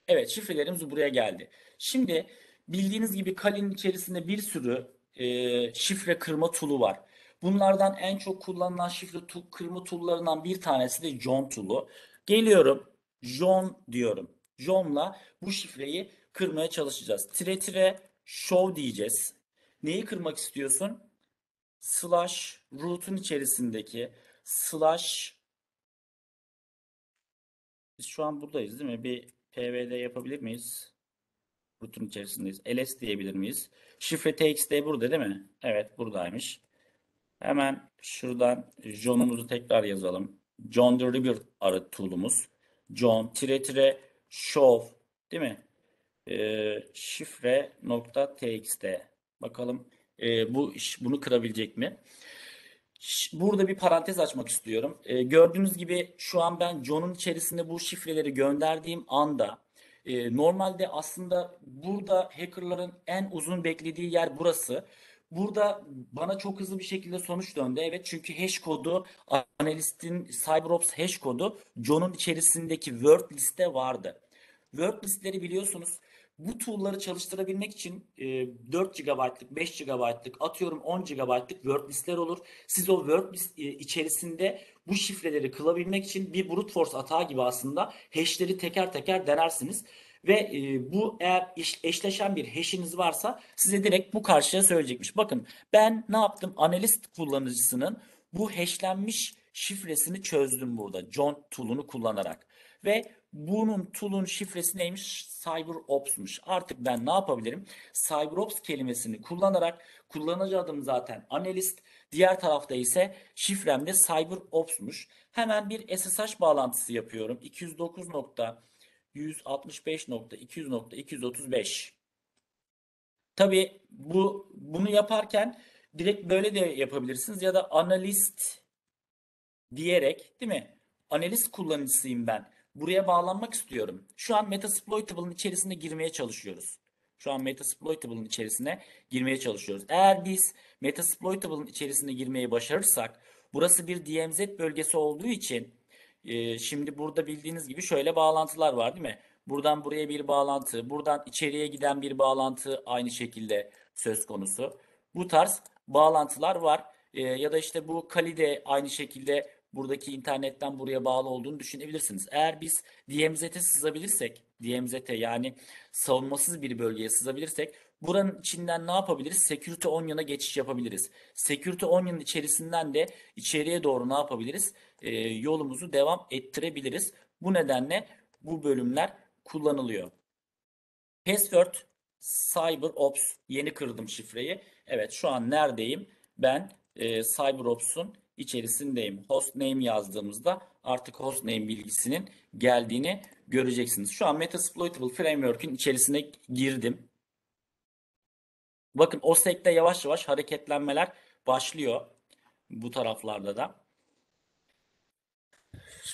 [SPEAKER 4] Evet şifrelerimiz buraya geldi. Şimdi bildiğiniz gibi Kali'nin içerisinde bir sürü e, şifre kırma tool'u var. Bunlardan en çok kullanılan şifre tu- kırma tool'larından bir tanesi de John tool'u. Geliyorum. John diyorum. John'la bu şifreyi kırmaya çalışacağız. Tire tire show diyeceğiz. Neyi kırmak istiyorsun? Slash root'un içerisindeki slash biz şu an buradayız değil mi? Bir pvd yapabilir miyiz? Root'un içerisindeyiz. ls diyebilir miyiz? Şifre txt burada değil mi? Evet buradaymış. Hemen şuradan John'umuzu tekrar yazalım. John the River arı tool'umuz. John tire tire show değil mi? Ee, şifre nokta txt. Bakalım e, bu bunu kırabilecek mi? Burada bir parantez açmak istiyorum. Ee, gördüğünüz gibi şu an ben John'un içerisinde bu şifreleri gönderdiğim anda e, normalde aslında burada hackerların en uzun beklediği yer burası. Burada bana çok hızlı bir şekilde sonuç döndü. Evet çünkü hash kodu analistin CyberOps hash kodu John'un içerisindeki word liste vardı. Word listleri biliyorsunuz bu tool'ları çalıştırabilmek için e, 4 GB'lık, 5 GB'lık, atıyorum 10 GB'lık Word listeler olur. Siz o Word list e, içerisinde bu şifreleri kılabilmek için bir brute force atağı gibi aslında hash'leri teker teker denersiniz. Ve e, bu eğer eş- eşleşen bir hash'iniz varsa size direkt bu karşıya söyleyecekmiş. Bakın ben ne yaptım? Analist kullanıcısının bu hashlenmiş şifresini çözdüm burada. John tool'unu kullanarak. Ve bunun tool'un şifresi neymiş? CyberOps'muş. Artık ben ne yapabilirim? CyberOps kelimesini kullanarak kullanıcı adım zaten analist. Diğer tarafta ise şifrem de CyberOps'muş. Hemen bir SSH bağlantısı yapıyorum. 209.165.200.235 Tabii bu bunu yaparken direkt böyle de yapabilirsiniz ya da analist diyerek değil mi? Analist kullanıcısıyım ben. Buraya bağlanmak istiyorum. Şu an Metasploitable'ın içerisine girmeye çalışıyoruz. Şu an Metasploitable'ın içerisine girmeye çalışıyoruz. Eğer biz Metasploitable'ın içerisine girmeyi başarırsak burası bir DMZ bölgesi olduğu için e, şimdi burada bildiğiniz gibi şöyle bağlantılar var değil mi? Buradan buraya bir bağlantı, buradan içeriye giden bir bağlantı aynı şekilde söz konusu. Bu tarz bağlantılar var. E, ya da işte bu Kali de aynı şekilde buradaki internetten buraya bağlı olduğunu düşünebilirsiniz. Eğer biz DMZ'e sızabilirsek, DMZ'e yani savunmasız bir bölgeye sızabilirsek buranın içinden ne yapabiliriz? Security Onion'a geçiş yapabiliriz. Security Onion'ın içerisinden de içeriye doğru ne yapabiliriz? Ee, yolumuzu devam ettirebiliriz. Bu nedenle bu bölümler kullanılıyor. Password CyberOps yeni kırdım şifreyi. Evet şu an neredeyim? Ben e, CyberOps'un içerisindeyim. Hostname yazdığımızda artık hostname bilgisinin geldiğini göreceksiniz. Şu an Metasploitable Framework'ün içerisine girdim. Bakın OSEC'te yavaş yavaş hareketlenmeler başlıyor bu taraflarda da.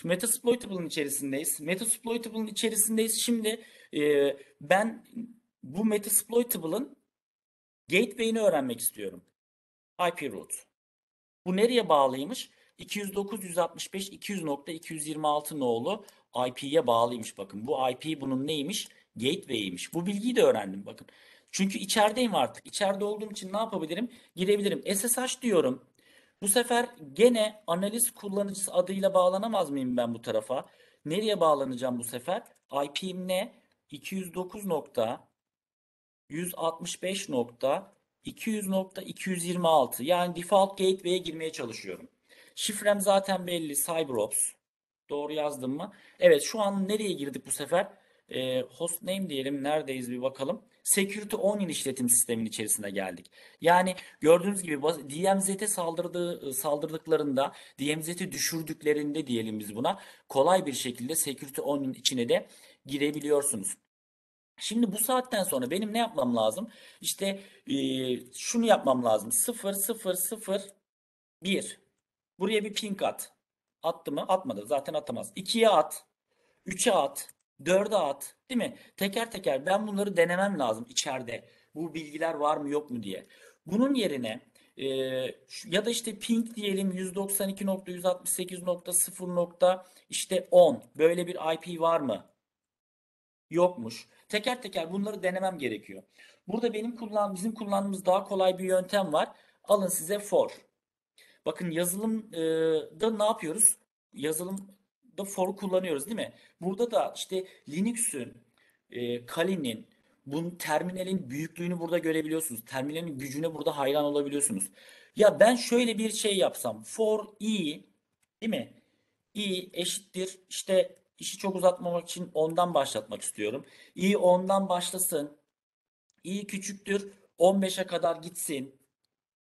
[SPEAKER 4] Metasploitable'ın içerisindeyiz. Metasploitable'ın içerisindeyiz. Şimdi e, ben bu Metasploitable'ın gateway'ini öğrenmek istiyorum. IP root. Bu nereye bağlıymış? 209.165.200.226 nolu IP'ye bağlıymış bakın. Bu IP bunun neymiş? Gateway'iymiş. Bu bilgiyi de öğrendim bakın. Çünkü içerideyim artık. İçeride olduğum için ne yapabilirim? Girebilirim. SSH diyorum. Bu sefer gene analiz kullanıcısı adıyla bağlanamaz mıyım ben bu tarafa? Nereye bağlanacağım bu sefer? IP'm ne? 209.165.200.226 yani default gateway'e girmeye çalışıyorum. Şifrem zaten belli CyberOps. Doğru yazdım mı? Evet şu an nereye girdik bu sefer? e, hostname diyelim. Neredeyiz bir bakalım. Security Onion işletim sisteminin içerisine geldik. Yani gördüğünüz gibi DMZ'e saldırdığı, saldırdıklarında, DMZ'i düşürdüklerinde diyelim biz buna kolay bir şekilde Security Onion içine de girebiliyorsunuz. Şimdi bu saatten sonra benim ne yapmam lazım? İşte e, şunu yapmam lazım. 0 0 0 1. Buraya bir ping at. Attı mı? Atmadı. Zaten atamaz. 2'ye at. 3'e at. 4'e at. Değil mi? Teker teker ben bunları denemem lazım içeride. Bu bilgiler var mı yok mu diye. Bunun yerine e, ya da işte ping diyelim 192.168.0. işte 10. Böyle bir IP var mı? Yokmuş. Teker teker bunları denemem gerekiyor. Burada benim kullan bizim kullandığımız daha kolay bir yöntem var. Alın size for. Bakın yazılımda ne yapıyoruz? Yazılımda for kullanıyoruz değil mi? Burada da işte Linux'ün, Kali'nin, bunun terminalin büyüklüğünü burada görebiliyorsunuz. Terminalin gücüne burada hayran olabiliyorsunuz. Ya ben şöyle bir şey yapsam. For i değil mi? i eşittir. İşte işi çok uzatmamak için ondan başlatmak istiyorum. i ondan başlasın. i küçüktür 15'e kadar gitsin.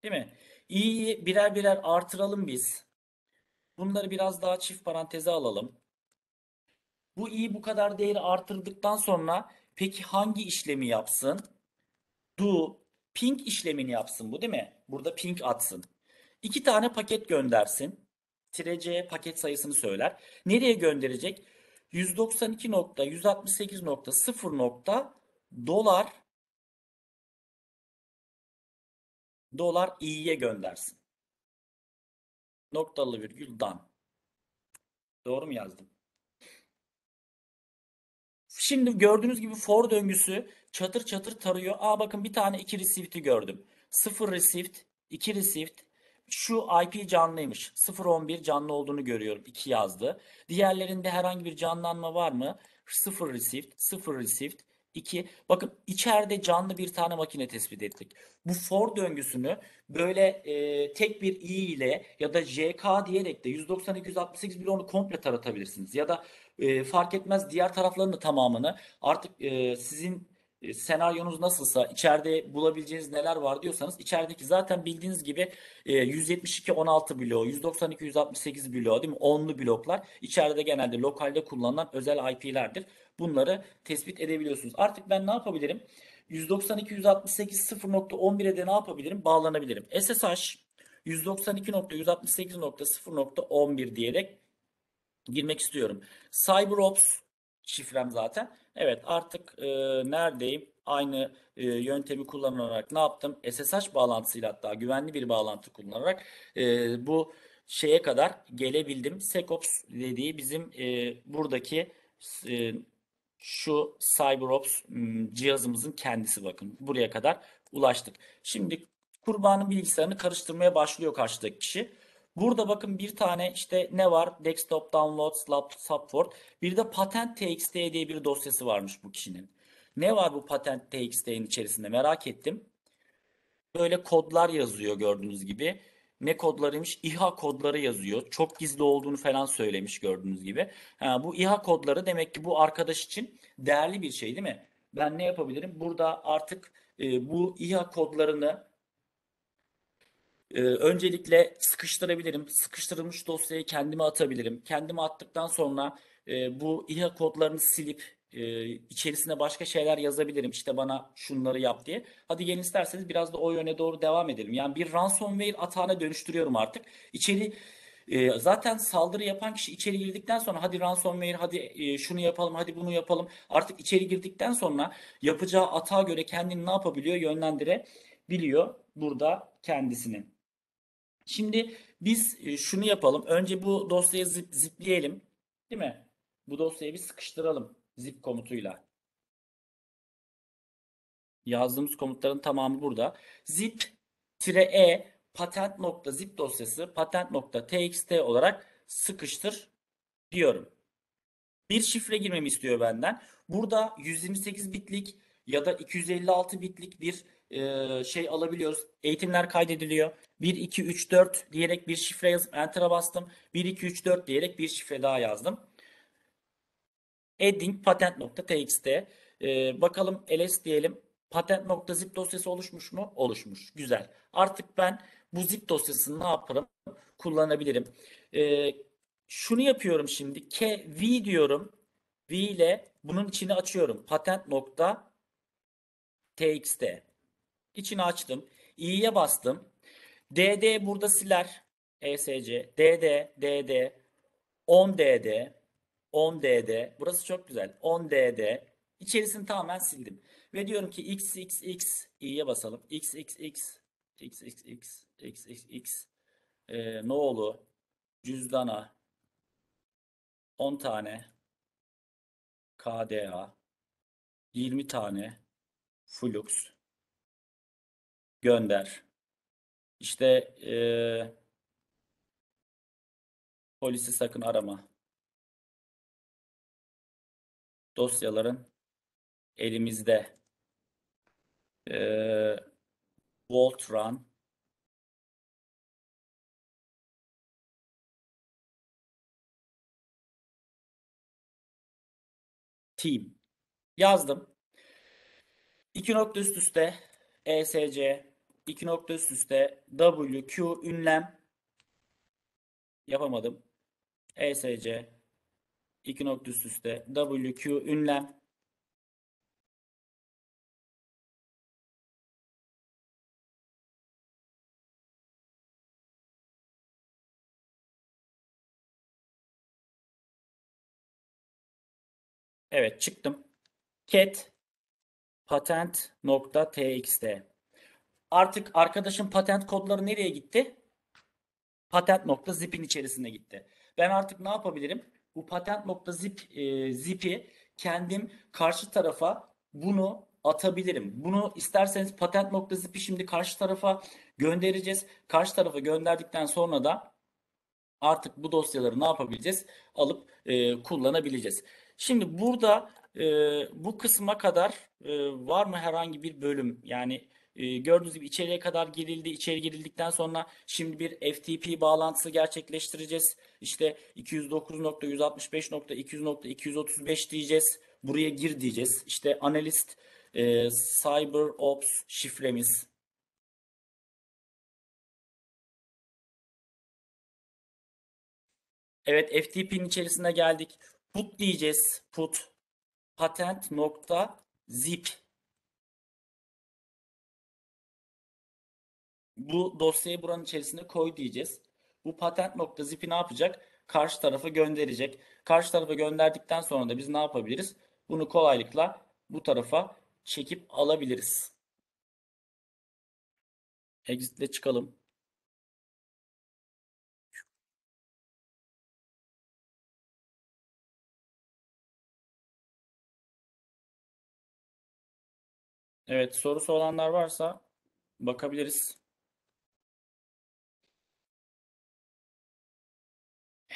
[SPEAKER 4] Değil mi? i'yi birer birer artıralım biz. Bunları biraz daha çift paranteze alalım. Bu i bu kadar değeri artırdıktan sonra peki hangi işlemi yapsın? Do ping işlemini yapsın bu değil mi? Burada ping atsın. İki tane paket göndersin. Tire C paket sayısını söyler. Nereye gönderecek? 192.168.0 nokta dolar dolar i'ye göndersin. Noktalı virgül dan. Doğru mu yazdım? Şimdi gördüğünüz gibi for döngüsü çatır çatır tarıyor. Aa bakın bir tane iki received'i gördüm. 0 received, 2 received. Şu IP canlıymış. 011 canlı olduğunu görüyorum. 2 yazdı. Diğerlerinde herhangi bir canlanma var mı? 0 received, 0 received, 2. Bakın içeride canlı bir tane makine tespit ettik. Bu for döngüsünü böyle e, tek bir i ile ya da JK diyerek de 192.168 bile onu komple taratabilirsiniz. Ya da e, fark etmez diğer tarafların da tamamını artık e, sizin senaryonuz nasılsa içeride bulabileceğiniz neler var diyorsanız içerideki zaten bildiğiniz gibi e, 172 16 bloğu, 192 168 bloğu değil mi? Onlu bloklar içeride genelde lokalde kullanılan özel IP'lerdir. Bunları tespit edebiliyorsunuz. Artık ben ne yapabilirim? 192 168 0.11'e de ne yapabilirim? Bağlanabilirim. SSH 192.168.0.11 diyerek girmek istiyorum. CyberOps şifrem zaten. Evet artık e, neredeyim? Aynı e, yöntemi kullanarak ne yaptım? SSH bağlantısıyla hatta güvenli bir bağlantı kullanarak e, bu şeye kadar gelebildim. SecOps dediği bizim e, buradaki e, şu CyberOps cihazımızın kendisi bakın. Buraya kadar ulaştık. Şimdi kurbanın bilgisayarını karıştırmaya başlıyor karşıdaki kişi. Burada bakın bir tane işte ne var? Desktop Downloads, Lab Support. Bir de Patent.txt diye bir dosyası varmış bu kişinin. Ne var bu Patent.txt'nin içerisinde merak ettim. Böyle kodlar yazıyor gördüğünüz gibi. Ne kodlarıymış? İHA kodları yazıyor. Çok gizli olduğunu falan söylemiş gördüğünüz gibi. Ha, bu İHA kodları demek ki bu arkadaş için değerli bir şey değil mi? Ben ne yapabilirim? Burada artık e, bu İHA kodlarını ee, öncelikle sıkıştırabilirim. Sıkıştırılmış dosyayı kendime atabilirim. Kendime attıktan sonra e, bu İHA kodlarını silip e, içerisine başka şeyler yazabilirim. İşte bana şunları yap diye. Hadi gelin isterseniz biraz da o yöne doğru devam edelim. Yani bir ransomware atağına dönüştürüyorum artık. İçeri e, zaten saldırı yapan kişi içeri girdikten sonra hadi ransomware hadi e, şunu yapalım hadi bunu yapalım. Artık içeri girdikten sonra yapacağı atağa göre kendini ne yapabiliyor yönlendirebiliyor burada kendisini. Şimdi biz e, şunu yapalım. Önce bu dosyayı zip, zipleyelim. Değil mi? Bu dosyayı bir sıkıştıralım zip komutuyla. Yazdığımız komutların tamamı burada. Zip -e patent.zip dosyası patent.txt olarak sıkıştır diyorum. Bir şifre girmemi istiyor benden. Burada 128 bitlik ya da 256 bitlik bir e, şey alabiliyoruz. Eğitimler kaydediliyor. 1, 2, 3, 4 diyerek bir şifre yazıp Enter'a bastım. 1, 2, 3, 4 diyerek bir şifre daha yazdım. adding patent.txt. Ee, bakalım ls diyelim. Patent.zip dosyası oluşmuş mu? Oluşmuş. Güzel. Artık ben bu zip dosyasını ne yaparım? Kullanabilirim. Ee, şunu yapıyorum şimdi. K v diyorum. V ile bunun içini açıyorum. Patent.txt. İçini açtım. i'ye bastım. dd burada siler. ESC. dd, dd, 10dd, 10dd. Burası çok güzel. 10dd. İçerisini tamamen sildim. Ve diyorum ki xxx i'ye basalım. xxx xxx xxx e, Noğlu cüzdana 10 tane KDA 20 tane Flux gönder. İşte e, polisi sakın arama. Dosyaların elimizde. E, Voltran Team. Yazdım. İki nokta üst üste ESC, iki nokta üst üste W, Q, ünlem yapamadım. ESC, iki nokta üst üste W, Q, ünlem Evet çıktım. Cat patent.txt. Artık arkadaşın patent kodları nereye gitti? Patent.zip'in içerisine gitti. Ben artık ne yapabilirim? Bu patent.zip e, zip'i kendim karşı tarafa bunu atabilirim. Bunu isterseniz patent.zip'i şimdi karşı tarafa göndereceğiz. Karşı tarafa gönderdikten sonra da artık bu dosyaları ne yapabileceğiz? Alıp e, kullanabileceğiz. Şimdi burada e, bu kısma kadar e, var mı herhangi bir bölüm? Yani e, gördüğünüz gibi içeriye kadar girildi. İçeri girildikten sonra şimdi bir FTP bağlantısı gerçekleştireceğiz. İşte 209.165.200.235 diyeceğiz. Buraya gir diyeceğiz. İşte analist e, cyber ops şifremiz. Evet FTP'nin içerisine geldik. Put diyeceğiz. Put patent nokta zip. Bu dosyayı buranın içerisine koy diyeceğiz. Bu patent nokta zip'i ne yapacak? Karşı tarafa gönderecek. Karşı tarafa gönderdikten sonra da biz ne yapabiliriz? Bunu kolaylıkla bu tarafa çekip alabiliriz. Exit'le çıkalım. Evet, sorusu olanlar varsa bakabiliriz.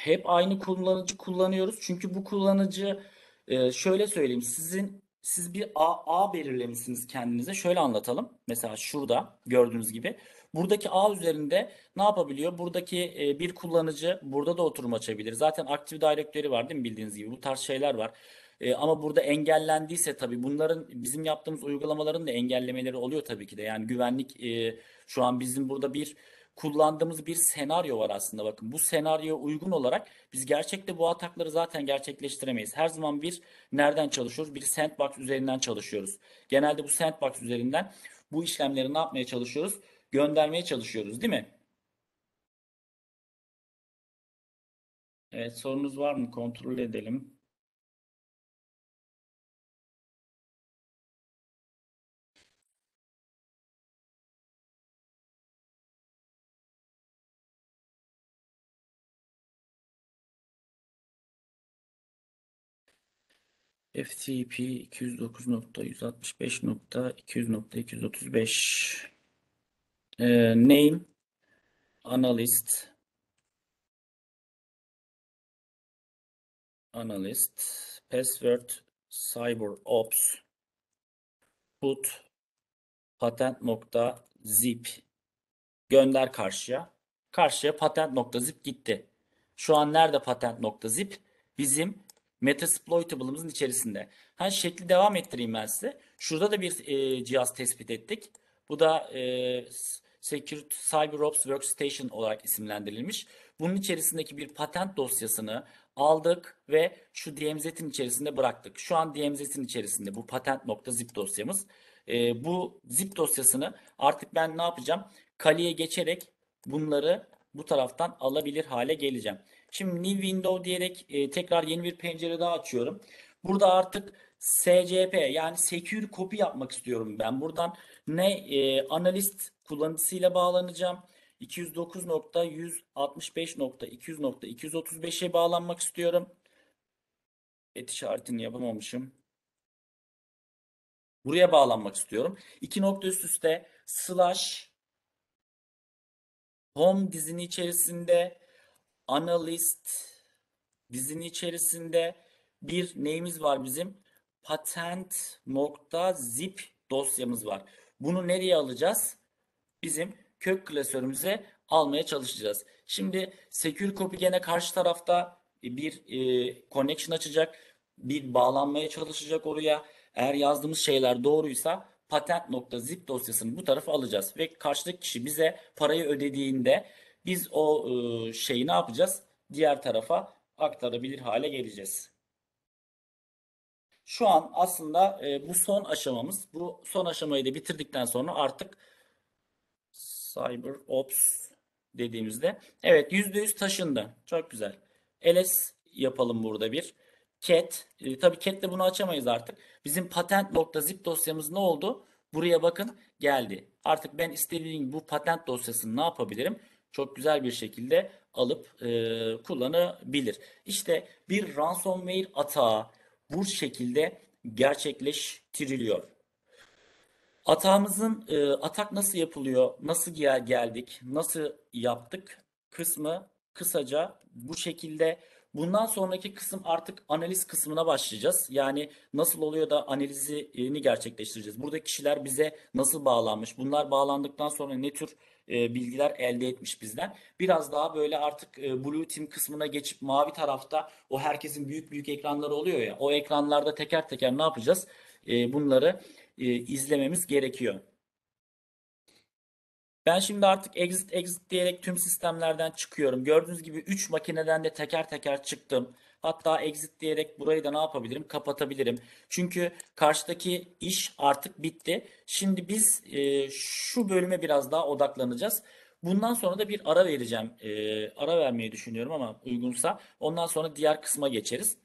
[SPEAKER 4] Hep aynı kullanıcı kullanıyoruz. Çünkü bu kullanıcı e, şöyle söyleyeyim. Sizin siz bir A, A belirlemişsiniz kendinize. Şöyle anlatalım. Mesela şurada gördüğünüz gibi. Buradaki A üzerinde ne yapabiliyor? Buradaki e, bir kullanıcı burada da oturum açabilir. Zaten Active Directory var değil mi bildiğiniz gibi? Bu tarz şeyler var. E, ama burada engellendiyse tabii bunların bizim yaptığımız uygulamaların da engellemeleri oluyor tabii ki de. Yani güvenlik e, şu an bizim burada bir kullandığımız bir senaryo var aslında bakın. Bu senaryoya uygun olarak biz gerçekte bu atakları zaten gerçekleştiremeyiz. Her zaman bir nereden çalışıyoruz? Bir sandbox üzerinden çalışıyoruz. Genelde bu sandbox üzerinden bu işlemleri ne yapmaya çalışıyoruz? Göndermeye çalışıyoruz değil mi? Evet sorunuz var mı? Kontrol edelim. FTP 209.165.200.235 ee, name analyst analyst password cyber ops put patent nokta zip. Gönder karşıya. Karşıya patent nokta zip gitti. Şu an nerede patent nokta zip? Bizim Metasploitable'ımızın içerisinde. Ha şekli devam ettireyim ben size. Şurada da bir e, cihaz tespit ettik. Bu da e, Security CyberOps Workstation olarak isimlendirilmiş. Bunun içerisindeki bir patent dosyasını aldık ve şu DMZ'in içerisinde bıraktık. Şu an DMZ'in içerisinde bu patent.zip dosyamız. E, bu zip dosyasını artık ben ne yapacağım? Kali'ye geçerek bunları bu taraftan alabilir hale geleceğim. Şimdi New Window diyerek e, tekrar yeni bir pencere daha açıyorum. Burada artık SCP yani Secure Copy yapmak istiyorum ben. Buradan ne e, analist kullanıcısıyla bağlanacağım. 209.165.200.235'e bağlanmak istiyorum. Et işaretini yapamamışım. Buraya bağlanmak istiyorum. İki nokta üst üste slash home dizini içerisinde analyst dizini içerisinde bir neyimiz var bizim? Patent nokta zip dosyamız var. Bunu nereye alacağız? Bizim kök klasörümüze almaya çalışacağız. Şimdi Secure Copy gene karşı tarafta bir e, connection açacak. Bir bağlanmaya çalışacak oraya. Eğer yazdığımız şeyler doğruysa patent.zip dosyasını bu tarafa alacağız. Ve karşıdaki kişi bize parayı ödediğinde biz o e, şeyi ne yapacağız? Diğer tarafa aktarabilir hale geleceğiz. Şu an aslında e, bu son aşamamız. Bu son aşamayı da bitirdikten sonra artık Cyber Ops dediğimizde evet %100 taşındı. Çok güzel. ls yapalım burada bir. cat e, tabii cat'le bunu açamayız artık. Bizim patent.zip dosyamız ne oldu? Buraya bakın geldi. Artık ben istediğim bu patent dosyasını ne yapabilirim? Çok güzel bir şekilde alıp e, kullanabilir. İşte bir ransomware atağı bu şekilde gerçekleştiriliyor. Atağımızın e, atak nasıl yapılıyor, nasıl gel geldik, nasıl yaptık kısmı kısaca bu şekilde. Bundan sonraki kısım artık analiz kısmına başlayacağız. Yani nasıl oluyor da analizini gerçekleştireceğiz. Burada kişiler bize nasıl bağlanmış, bunlar bağlandıktan sonra ne tür e, bilgiler elde etmiş bizden. Biraz daha böyle artık e, Blue Team kısmına geçip mavi tarafta o herkesin büyük büyük ekranları oluyor ya. O ekranlarda teker teker ne yapacağız? E, bunları izlememiz gerekiyor. Ben şimdi artık exit exit diyerek tüm sistemlerden çıkıyorum. Gördüğünüz gibi 3 makineden de teker teker çıktım. Hatta exit diyerek burayı da ne yapabilirim? Kapatabilirim. Çünkü karşıdaki iş artık bitti. Şimdi biz e, şu bölüme biraz daha odaklanacağız. Bundan sonra da bir ara vereceğim. E, ara vermeyi düşünüyorum ama uygunsa. Ondan sonra diğer kısma geçeriz.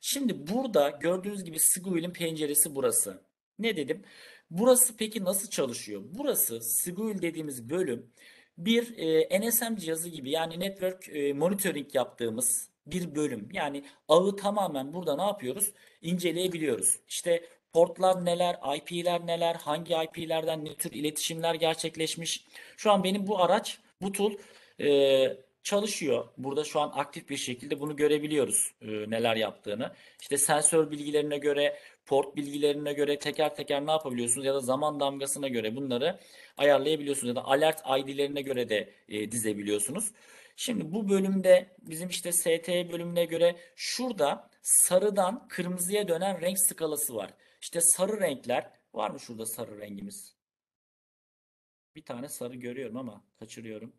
[SPEAKER 4] Şimdi burada gördüğünüz gibi Siguil'in penceresi burası. Ne dedim? Burası peki nasıl çalışıyor? Burası Siguil dediğimiz bölüm bir e, NSM cihazı gibi yani network e, monitoring yaptığımız bir bölüm. Yani ağı tamamen burada ne yapıyoruz? İnceleyebiliyoruz. İşte portlar neler, IP'ler neler, hangi IP'lerden ne tür iletişimler gerçekleşmiş. Şu an benim bu araç, bu tool e, çalışıyor. Burada şu an aktif bir şekilde bunu görebiliyoruz e, neler yaptığını. İşte sensör bilgilerine göre, port bilgilerine göre teker teker ne yapabiliyorsunuz ya da zaman damgasına göre bunları ayarlayabiliyorsunuz ya da alert ID'lerine göre de e, dizebiliyorsunuz. Şimdi bu bölümde bizim işte ST bölümüne göre şurada sarıdan kırmızıya dönen renk skalası var. İşte sarı renkler var mı şurada sarı rengimiz? Bir tane sarı görüyorum ama kaçırıyorum.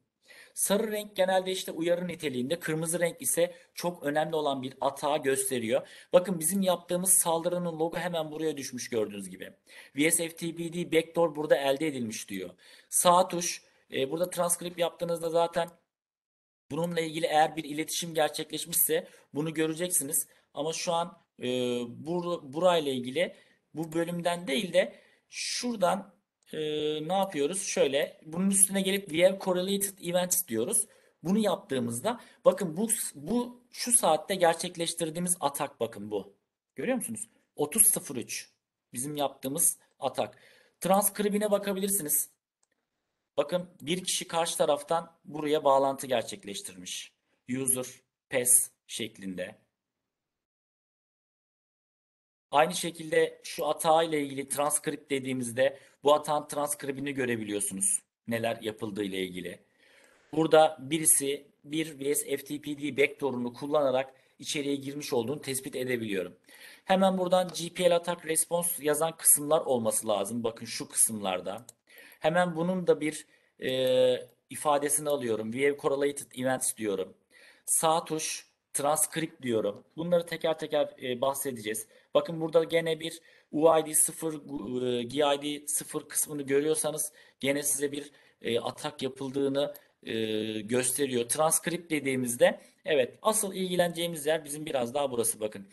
[SPEAKER 4] Sarı renk genelde işte uyarı niteliğinde, kırmızı renk ise çok önemli olan bir atağı gösteriyor. Bakın bizim yaptığımız saldırının logo hemen buraya düşmüş gördüğünüz gibi. VSFTPD backdoor burada elde edilmiş diyor. Sağ tuş, e, burada transkript yaptığınızda zaten bununla ilgili eğer bir iletişim gerçekleşmişse bunu göreceksiniz. Ama şu an e, bur burayla ilgili bu bölümden değil de şuradan e, ne yapıyoruz? Şöyle bunun üstüne gelip we have correlated events diyoruz. Bunu yaptığımızda bakın bu bu şu saatte gerçekleştirdiğimiz atak bakın bu. Görüyor musunuz? 30.03 bizim yaptığımız atak. Transkribine bakabilirsiniz. Bakın bir kişi karşı taraftan buraya bağlantı gerçekleştirmiş. User pass şeklinde. Aynı şekilde şu hata ile ilgili transkript dediğimizde bu hatanın transkribini görebiliyorsunuz. Neler yapıldığı ile ilgili. Burada birisi bir VS FTPD backdoor'unu kullanarak içeriye girmiş olduğunu tespit edebiliyorum. Hemen buradan GPL attack response yazan kısımlar olması lazım. Bakın şu kısımlarda. Hemen bunun da bir e, ifadesini alıyorum. Have correlated events diyorum. Sağ tuş transcript diyorum. Bunları teker teker e, bahsedeceğiz. Bakın burada gene bir UID 0, e, GID 0 kısmını görüyorsanız gene size bir e, atak yapıldığını e, gösteriyor. Transkript dediğimizde evet asıl ilgileneceğimiz yer bizim biraz daha burası bakın.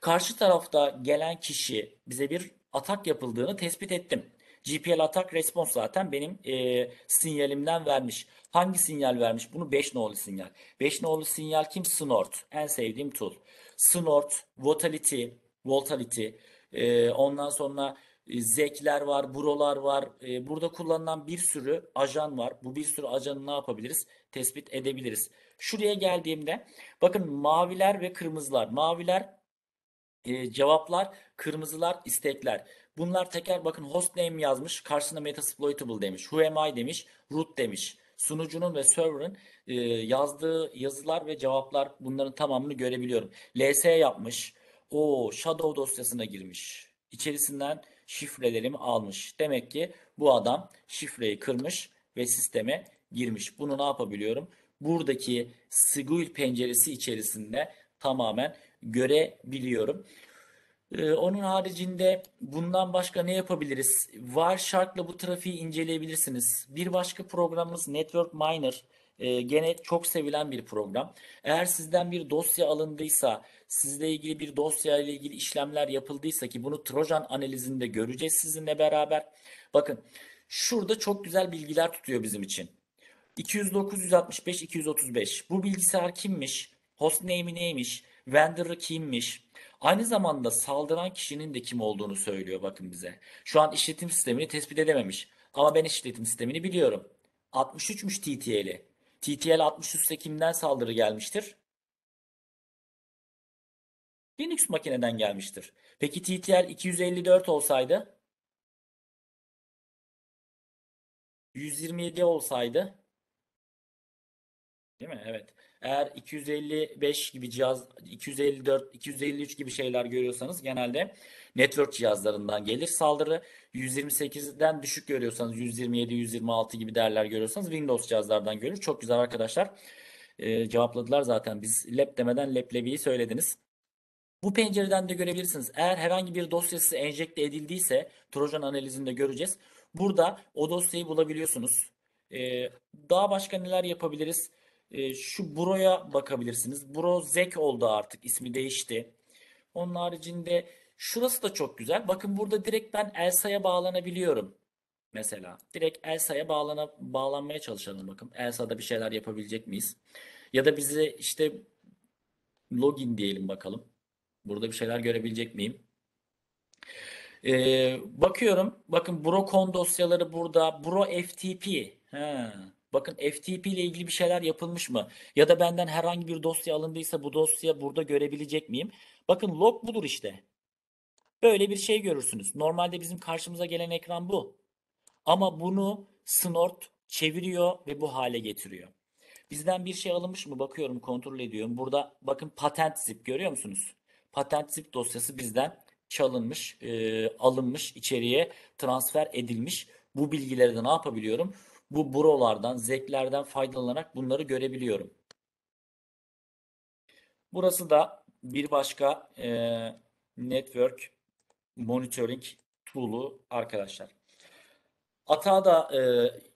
[SPEAKER 4] Karşı tarafta gelen kişi bize bir atak yapıldığını tespit ettim. GPL atak response zaten benim e, sinyalimden vermiş. Hangi sinyal vermiş? Bunu 5 nolu sinyal. 5 nolu sinyal kim? Snort. En sevdiğim tool. Snort, Volatility, Volatility, e, ondan sonra e, zekler var, burolar var. E, burada kullanılan bir sürü ajan var. Bu bir sürü ajanı ne yapabiliriz? Tespit edebiliriz. Şuraya geldiğimde bakın maviler ve kırmızılar. Maviler e, cevaplar, kırmızılar istekler. Bunlar teker bakın hostname yazmış, karşısına metasploitable demiş, who am I demiş, root demiş. Sunucunun ve server'ın e, yazdığı yazılar ve cevaplar bunların tamamını görebiliyorum. LS yapmış. O Shadow dosyasına girmiş. İçerisinden şifrelerimi almış. Demek ki bu adam şifreyi kırmış ve sisteme girmiş. Bunu ne yapabiliyorum? Buradaki Siguil penceresi içerisinde tamamen görebiliyorum. Ee, onun haricinde bundan başka ne yapabiliriz? Wireshark'la bu trafiği inceleyebilirsiniz. Bir başka programımız Network Miner. Ee, gene çok sevilen bir program. Eğer sizden bir dosya alındıysa, sizle ilgili bir dosya ile ilgili işlemler yapıldıysa ki bunu Trojan analizinde göreceğiz sizinle beraber. Bakın şurada çok güzel bilgiler tutuyor bizim için. 209 165 235. Bu bilgisayar kimmiş? Hostname'i neymiş? Vendor'ı kimmiş? Aynı zamanda saldıran kişinin de kim olduğunu söylüyor bakın bize. Şu an işletim sistemini tespit edememiş. Ama ben işletim sistemini biliyorum. 63'müş TTL'i. TTL 63'se kimden saldırı gelmiştir? Linux makineden gelmiştir. Peki TTL 254 olsaydı? 127 olsaydı? Değil mi? Evet. Eğer 255 gibi cihaz, 254, 253 gibi şeyler görüyorsanız genelde network cihazlarından gelir saldırı. 128'den düşük görüyorsanız 127, 126 gibi değerler görüyorsanız Windows cihazlardan görür. Çok güzel arkadaşlar. Ee, cevapladılar zaten. Biz lab demeden leblebiyi söylediniz. Bu pencereden de görebilirsiniz. Eğer herhangi bir dosyası enjekte edildiyse Trojan analizinde göreceğiz. Burada o dosyayı bulabiliyorsunuz. Ee, daha başka neler yapabiliriz? Ee, şu Bro'ya bakabilirsiniz. Bro Zek oldu artık. ismi değişti. Onun haricinde şurası da çok güzel. Bakın burada direkt ben Elsa'ya bağlanabiliyorum. Mesela direkt Elsa'ya bağlana, bağlanmaya çalışalım bakın. Elsa'da bir şeyler yapabilecek miyiz? Ya da bize işte login diyelim bakalım. Burada bir şeyler görebilecek miyim? Ee, bakıyorum. Bakın Brocon dosyaları burada. Bro FTP. He. Bakın FTP ile ilgili bir şeyler yapılmış mı? Ya da benden herhangi bir dosya alındıysa bu dosya burada görebilecek miyim? Bakın log budur işte. Böyle bir şey görürsünüz. Normalde bizim karşımıza gelen ekran bu. Ama bunu Snort çeviriyor ve bu hale getiriyor. Bizden bir şey alınmış mı? Bakıyorum, kontrol ediyorum. Burada bakın patent zip görüyor musunuz? Patent zip dosyası bizden çalınmış, e, alınmış, içeriye transfer edilmiş. Bu bilgileri de ne yapabiliyorum? Bu brolardan, zeklerden faydalanarak bunları görebiliyorum. Burası da bir başka e, network monitoring tool'u arkadaşlar. Atağı da e,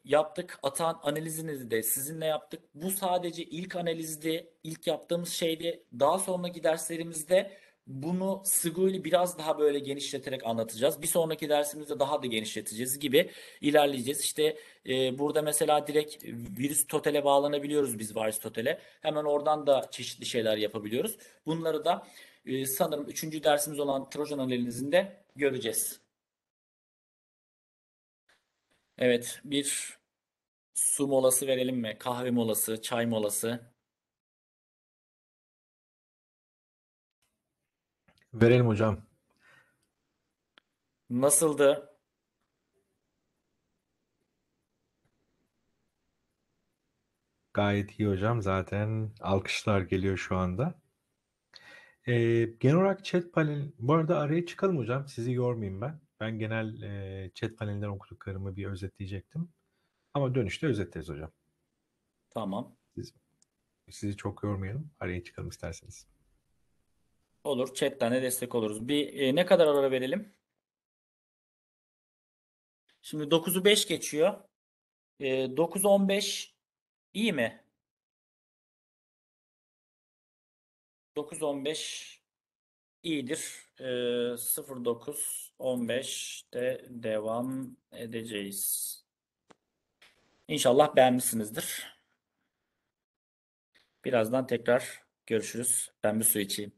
[SPEAKER 4] yaptık. Atağın analizini de sizinle yaptık. Bu sadece ilk analizdi, ilk yaptığımız şeydi. Daha sonraki derslerimizde bunu Sigu'yu biraz daha böyle genişleterek anlatacağız. Bir sonraki dersimizde daha da genişleteceğiz gibi ilerleyeceğiz. İşte e, burada mesela direkt virüs totale bağlanabiliyoruz biz virüs totale. Hemen oradan da çeşitli şeyler yapabiliyoruz. Bunları da e, sanırım 3. dersimiz olan Trojan analizinde göreceğiz. Evet, bir su molası verelim mi? Kahve molası, çay molası.
[SPEAKER 1] Verelim hocam.
[SPEAKER 4] Nasıldı?
[SPEAKER 1] Gayet iyi hocam. Zaten alkışlar geliyor şu anda. Ee, genel olarak chat panel, bu arada araya çıkalım hocam. Sizi yormayayım ben. Ben genel e, chat panelinden okuduklarımı bir özetleyecektim. Ama dönüşte özetleriz hocam.
[SPEAKER 4] Tamam.
[SPEAKER 1] Sizi çok yormayalım. Araya çıkalım isterseniz.
[SPEAKER 4] Olur. Chat'ten de destek oluruz. Bir e, ne kadar ara verelim? Şimdi 9'u 5 geçiyor. E, 9'u 15 iyi mi? 9 15 iyidir. E, 09 15'te devam edeceğiz. İnşallah beğenmişsinizdir. Birazdan tekrar görüşürüz. Ben bir su içeyim.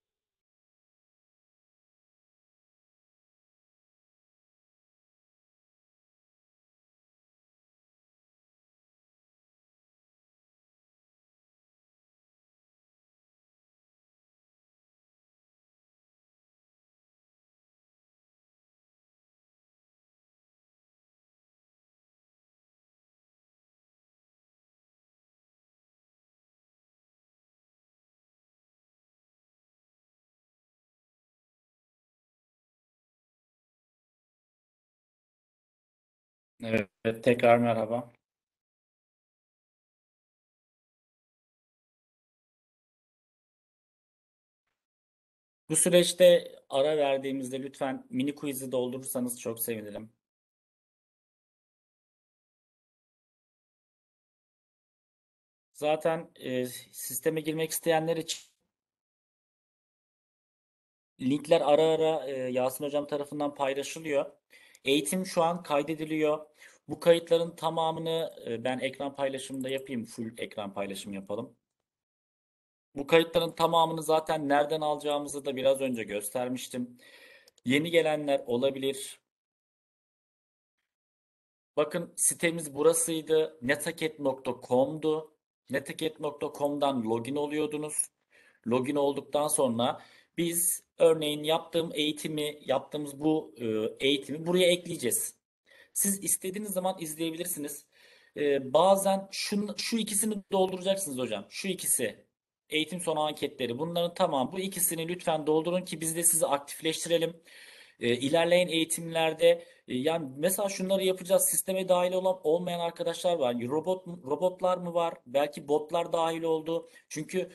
[SPEAKER 4] Evet, tekrar merhaba. Bu süreçte ara verdiğimizde lütfen mini quiz'i doldurursanız çok sevinirim. Zaten e, sisteme girmek isteyenler için linkler ara ara e, Yasin Hocam tarafından paylaşılıyor. Eğitim şu an kaydediliyor. Bu kayıtların tamamını e, ben ekran paylaşımında yapayım. Full ekran paylaşım yapalım. Bu kayıtların tamamını zaten nereden alacağımızı da biraz önce göstermiştim. Yeni gelenler olabilir. Bakın sitemiz burasıydı. netaket.com'du. Netaket.com'dan login oluyordunuz. Login olduktan sonra biz örneğin yaptığım eğitimi, yaptığımız bu e, eğitimi buraya ekleyeceğiz. Siz istediğiniz zaman izleyebilirsiniz. E, bazen şu, şu ikisini dolduracaksınız hocam. Şu ikisi. Eğitim sonu anketleri. Bunların tamam bu ikisini lütfen doldurun ki biz de sizi aktifleştirelim. E, ilerleyen eğitimlerde e, yani mesela şunları yapacağız. Sisteme dahil olan olmayan arkadaşlar var. Robot robotlar mı var? Belki botlar dahil oldu. Çünkü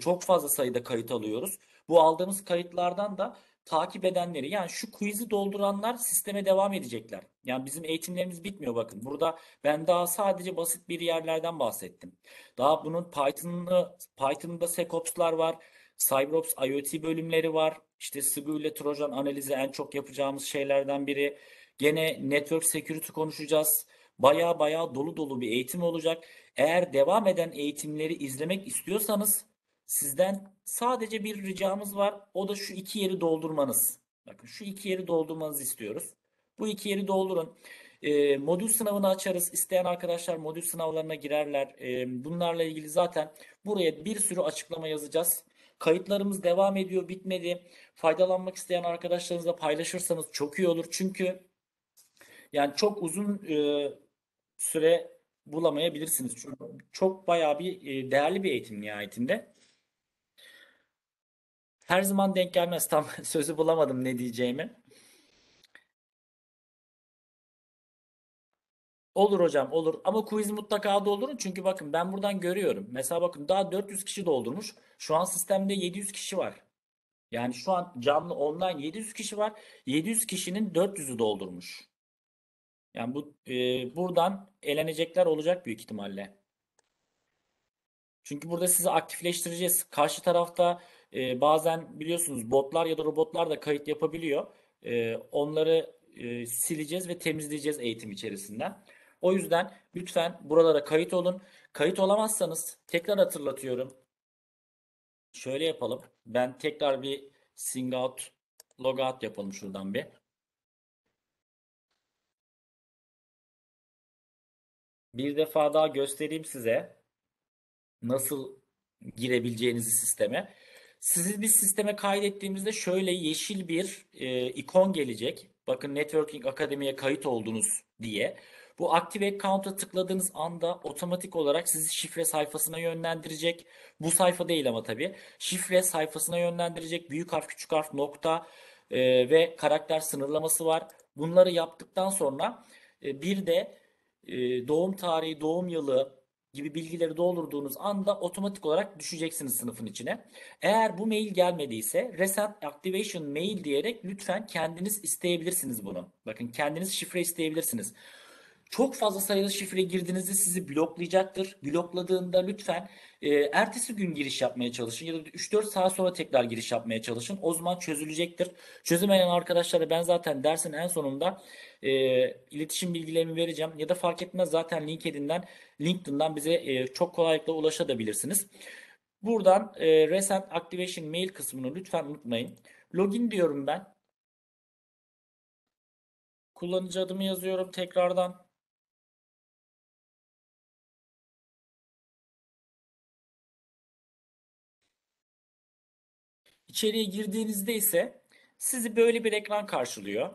[SPEAKER 4] çok fazla sayıda kayıt alıyoruz. Bu aldığımız kayıtlardan da takip edenleri yani şu quiz'i dolduranlar sisteme devam edecekler. Yani bizim eğitimlerimiz bitmiyor bakın. Burada ben daha sadece basit bir yerlerden bahsettim. Daha bunun Python'ı Python'da SecOps'lar var. CyberOps IoT bölümleri var. İşte Sibu ile Trojan analizi en çok yapacağımız şeylerden biri. Gene Network Security konuşacağız. Baya baya dolu dolu bir eğitim olacak. Eğer devam eden eğitimleri izlemek istiyorsanız sizden sadece bir ricamız var. O da şu iki yeri doldurmanız. Bakın şu iki yeri doldurmanızı istiyoruz. Bu iki yeri doldurun. E, modül sınavını açarız. İsteyen arkadaşlar modül sınavlarına girerler. E, bunlarla ilgili zaten buraya bir sürü açıklama yazacağız. Kayıtlarımız devam ediyor, bitmedi. Faydalanmak isteyen arkadaşlarınızla paylaşırsanız çok iyi olur. Çünkü yani çok uzun e, süre bulamayabilirsiniz. Çok, çok bayağı bir e, değerli bir eğitim nihayetinde. Her zaman denk gelmez. Tam sözü bulamadım ne diyeceğimi. Olur hocam olur ama quiz mutlaka doldurun çünkü bakın ben buradan görüyorum. Mesela bakın daha 400 kişi doldurmuş. Şu an sistemde 700 kişi var. Yani şu an canlı online 700 kişi var. 700 kişinin 400'ü doldurmuş. Yani bu e, buradan elenecekler olacak büyük ihtimalle. Çünkü burada sizi aktifleştireceğiz. Karşı tarafta e, bazen biliyorsunuz botlar ya da robotlar da kayıt yapabiliyor. E, onları e, sileceğiz ve temizleyeceğiz eğitim içerisinden. O yüzden lütfen buralara kayıt olun. Kayıt olamazsanız tekrar hatırlatıyorum. Şöyle yapalım. Ben tekrar bir sing out, log out yapalım şuradan bir. Bir defa daha göstereyim size nasıl girebileceğinizi sisteme. Sizi biz sisteme kaydettiğimizde şöyle yeşil bir e, ikon gelecek. Bakın Networking Akademi'ye kayıt oldunuz diye. Bu Active Account'a tıkladığınız anda otomatik olarak sizi şifre sayfasına yönlendirecek. Bu sayfa değil ama tabii. Şifre sayfasına yönlendirecek. Büyük harf, küçük harf, nokta e, ve karakter sınırlaması var. Bunları yaptıktan sonra e, bir de e, doğum tarihi, doğum yılı gibi bilgileri doldurduğunuz anda otomatik olarak düşeceksiniz sınıfın içine. Eğer bu mail gelmediyse Reset Activation Mail diyerek lütfen kendiniz isteyebilirsiniz bunu. Bakın kendiniz şifre isteyebilirsiniz. Çok fazla sayıda şifre girdiğinizde sizi bloklayacaktır. Blokladığında lütfen e, ertesi gün giriş yapmaya çalışın ya da 3-4 saat sonra tekrar giriş yapmaya çalışın. O zaman çözülecektir. Çözemeyen arkadaşlara ben zaten dersin en sonunda e, iletişim bilgilerimi vereceğim ya da fark etmez zaten LinkedIn'den LinkedIn'dan bize e, çok kolaylıkla ulaşabilirsiniz. Buradan e, Recent Activation Mail kısmını lütfen unutmayın. Login diyorum ben. Kullanıcı adımı yazıyorum tekrardan. İçeriye girdiğinizde ise sizi böyle bir ekran karşılıyor.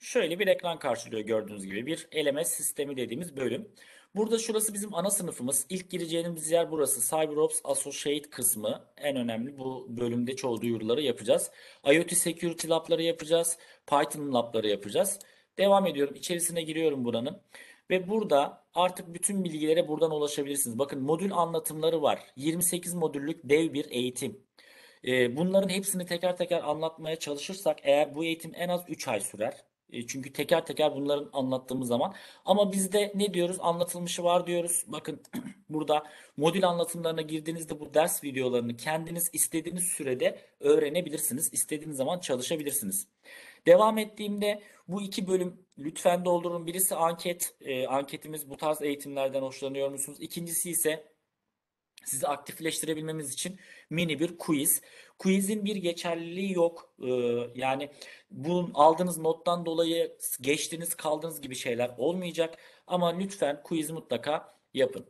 [SPEAKER 4] Şöyle bir ekran karşılıyor gördüğünüz gibi. Bir LMS sistemi dediğimiz bölüm. Burada şurası bizim ana sınıfımız. İlk gireceğimiz yer burası. CyberOps Associate kısmı. En önemli bu bölümde çoğu duyuruları yapacağız. IoT Security Lab'ları yapacağız. Python Lab'ları yapacağız. Devam ediyorum. İçerisine giriyorum buranın. Ve burada artık bütün bilgilere buradan ulaşabilirsiniz. Bakın modül anlatımları var. 28 modüllük dev bir eğitim. Ee, Bunların hepsini teker teker anlatmaya çalışırsak eğer bu eğitim en az 3 ay sürer. E, Çünkü teker teker bunların anlattığımız zaman. Ama bizde ne diyoruz? Anlatılmışı var diyoruz. Bakın burada modül anlatımlarına girdiğinizde bu ders videolarını kendiniz istediğiniz sürede öğrenebilirsiniz. İstediğiniz zaman çalışabilirsiniz. Devam ettiğimde bu iki bölüm lütfen doldurun. Birisi anket. E, anketimiz bu tarz eğitimlerden hoşlanıyor musunuz? İkincisi ise sizi aktifleştirebilmemiz için mini bir quiz. Quizin bir geçerliliği yok. Ee, yani bu aldığınız nottan dolayı geçtiğiniz kaldığınız gibi şeyler olmayacak. Ama lütfen quiz mutlaka yapın.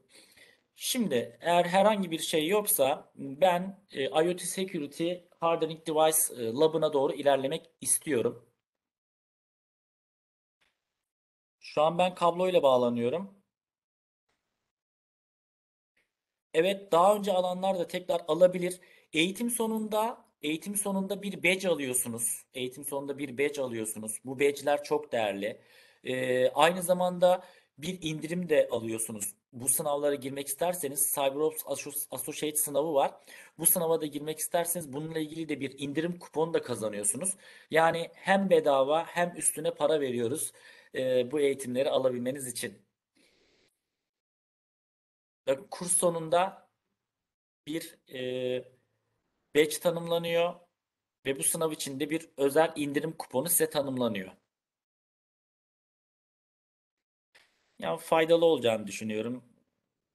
[SPEAKER 4] Şimdi eğer herhangi bir şey yoksa ben e, IoT Security Hardening Device e, Lab'ına doğru ilerlemek istiyorum. Şu an ben kabloyla bağlanıyorum. Evet, daha önce alanlar da tekrar alabilir. Eğitim sonunda eğitim sonunda bir badge alıyorsunuz. Eğitim sonunda bir badge alıyorsunuz. Bu badge'ler çok değerli. Ee, aynı zamanda bir indirim de alıyorsunuz. Bu sınavlara girmek isterseniz CyberOps Asso- Associate sınavı var. Bu sınava da girmek isterseniz bununla ilgili de bir indirim kuponu da kazanıyorsunuz. Yani hem bedava hem üstüne para veriyoruz e, bu eğitimleri alabilmeniz için. Bakın kurs sonunda bir e, badge tanımlanıyor ve bu sınav için de bir özel indirim kuponu size tanımlanıyor. Yani faydalı olacağını düşünüyorum.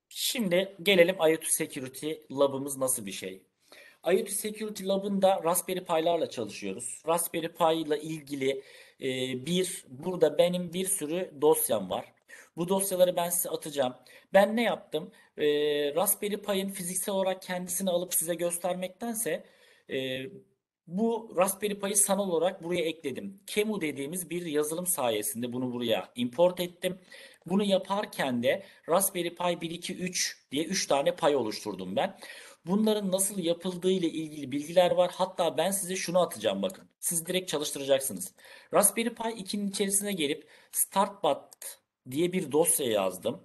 [SPEAKER 4] Şimdi gelelim IoT Security Lab'ımız nasıl bir şey? IoT Security Lab'ında Raspberry Pi'larla çalışıyoruz. Raspberry Pi ile ilgili e, bir burada benim bir sürü dosyam var. Bu dosyaları ben size atacağım. Ben ne yaptım? E, Raspberry Pi'nin fiziksel olarak kendisini alıp size göstermektense e, bu Raspberry Pi'yi sanal olarak buraya ekledim. Kemu dediğimiz bir yazılım sayesinde bunu buraya import ettim. Bunu yaparken de Raspberry Pi 1, 2, 3 diye 3 tane pay oluşturdum ben. Bunların nasıl yapıldığı ile ilgili bilgiler var. Hatta ben size şunu atacağım bakın. Siz direkt çalıştıracaksınız. Raspberry Pi 2'nin içerisine gelip startbat diye bir dosya yazdım.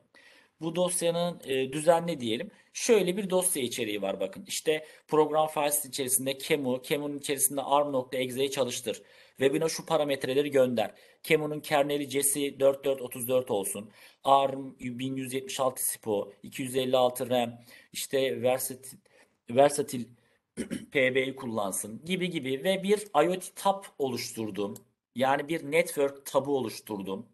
[SPEAKER 4] Bu dosyanın e, düzenli diyelim. Şöyle bir dosya içeriği var bakın. İşte program files içerisinde Kemu, Kemu'nun içerisinde arm.exe'yi çalıştır. Webine şu parametreleri gönder. Kemu'nun kerneli Jesse 4434 olsun. ARM 1176 SPO, 256 RAM, işte Versatil, Versatil PB'yi kullansın gibi gibi ve bir IoT tab oluşturdum. Yani bir network tabı oluşturdum.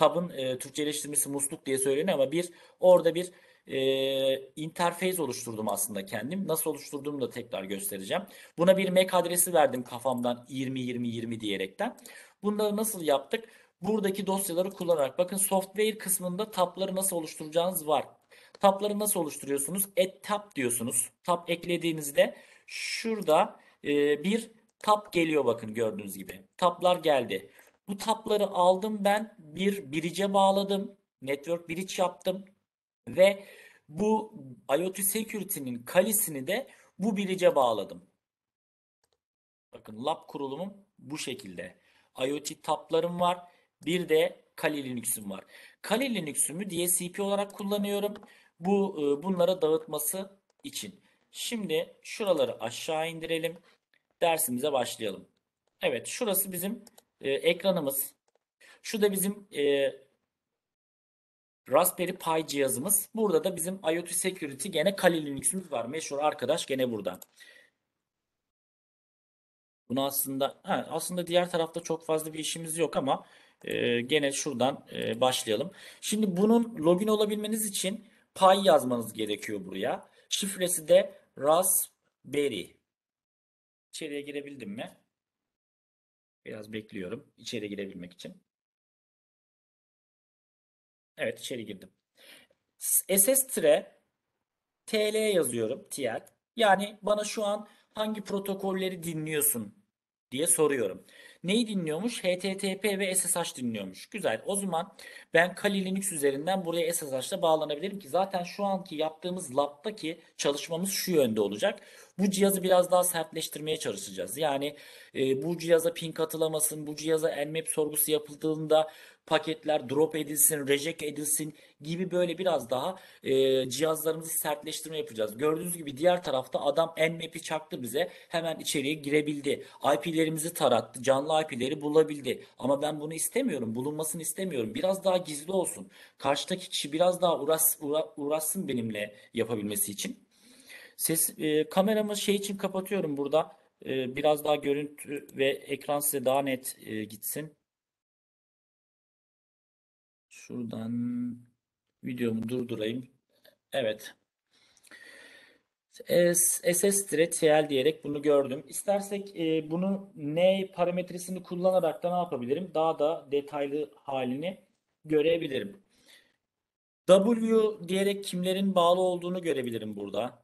[SPEAKER 4] Tab'ın e, Türkçeleştirmesi musluk diye söyleniyor ama bir orada bir e, interface oluşturdum aslında kendim. Nasıl oluşturduğumu da tekrar göstereceğim. Buna bir MAC adresi verdim kafamdan 20 20 20 diyerekten. Bunları nasıl yaptık? Buradaki dosyaları kullanarak bakın software kısmında tabları nasıl oluşturacağınız var. Tabları nasıl oluşturuyorsunuz? Add tab diyorsunuz. Tab eklediğinizde şurada e, bir tab geliyor bakın gördüğünüz gibi. Tablar geldi. Bu tabları aldım ben bir bridge'e bağladım. Network bridge yaptım. Ve bu IoT Security'nin kalisini de bu bridge'e bağladım. Bakın lab kurulumum bu şekilde. IoT tablarım var. Bir de Kali Linux'üm var. Kali Linux'ümü DSCP olarak kullanıyorum. Bu e, bunlara dağıtması için. Şimdi şuraları aşağı indirelim. Dersimize başlayalım. Evet, şurası bizim e, ekranımız. Şu da bizim e, Raspberry Pi cihazımız. Burada da bizim IoT Security gene Kali Linux'ümüz var. Meşhur arkadaş gene burada. Bunu aslında ha, aslında diğer tarafta çok fazla bir işimiz yok ama e, gene şuradan e, başlayalım. Şimdi bunun login olabilmeniz için Pi yazmanız gerekiyor buraya. Şifresi de Raspberry. İçeriye girebildim mi? Biraz bekliyorum içeri girebilmek için. Evet içeri girdim. SS TL yazıyorum TL. Yani bana şu an hangi protokolleri dinliyorsun diye soruyorum. Neyi dinliyormuş? HTTP ve SSH dinliyormuş. Güzel. O zaman ben Kali Linux üzerinden buraya SSH ile bağlanabilirim ki zaten şu anki yaptığımız lab'daki çalışmamız şu yönde olacak. Bu cihazı biraz daha sertleştirmeye çalışacağız. Yani e, bu cihaza ping atılamasın, bu cihaza Nmap sorgusu yapıldığında paketler drop edilsin, reject edilsin gibi böyle biraz daha e, cihazlarımızı sertleştirme yapacağız. Gördüğünüz gibi diğer tarafta adam Nmap'i çaktı bize. Hemen içeriye girebildi. IP'lerimizi tarattı. Canlı IP'leri bulabildi. Ama ben bunu istemiyorum. Bulunmasını istemiyorum. Biraz daha gizli olsun. Karşıdaki kişi biraz daha uğraş, uğra- uğraşsın benimle yapabilmesi için. Ses e, kameramı şey için kapatıyorum burada. E, biraz daha görüntü ve ekran size daha net e, gitsin. Şuradan videomu durdurayım. Evet. SS-TL diyerek bunu gördüm. İstersek e, bunu ne parametresini kullanarak da ne yapabilirim? Daha da detaylı halini görebilirim. W diyerek kimlerin bağlı olduğunu görebilirim burada.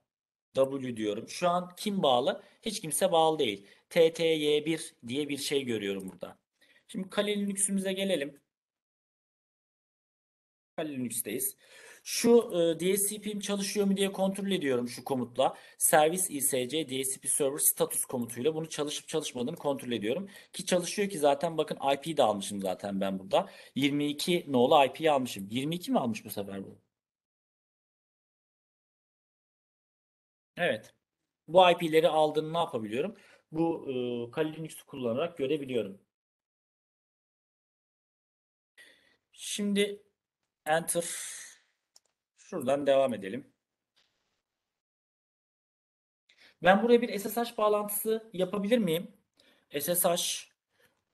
[SPEAKER 4] W diyorum. Şu an kim bağlı? Hiç kimse bağlı değil. TTY1 diye bir şey görüyorum burada. Şimdi Kali Linux'ümüze gelelim. Linux'teyiz. Şu e, DSCP'm çalışıyor mu diye kontrol ediyorum şu komutla. Servis ISC DSCP server status komutuyla bunu çalışıp çalışmadığını kontrol ediyorum. Ki çalışıyor ki zaten bakın IP'yi de almışım zaten ben burada. 22 nolu IP'yi almışım. 22 mi almış bu sefer bu? Evet. Bu IP'leri aldığını ne yapabiliyorum? Bu e, Kali Linux'u kullanarak görebiliyorum. Şimdi Enter. Şuradan devam edelim. Ben buraya bir SSH bağlantısı yapabilir miyim? SSH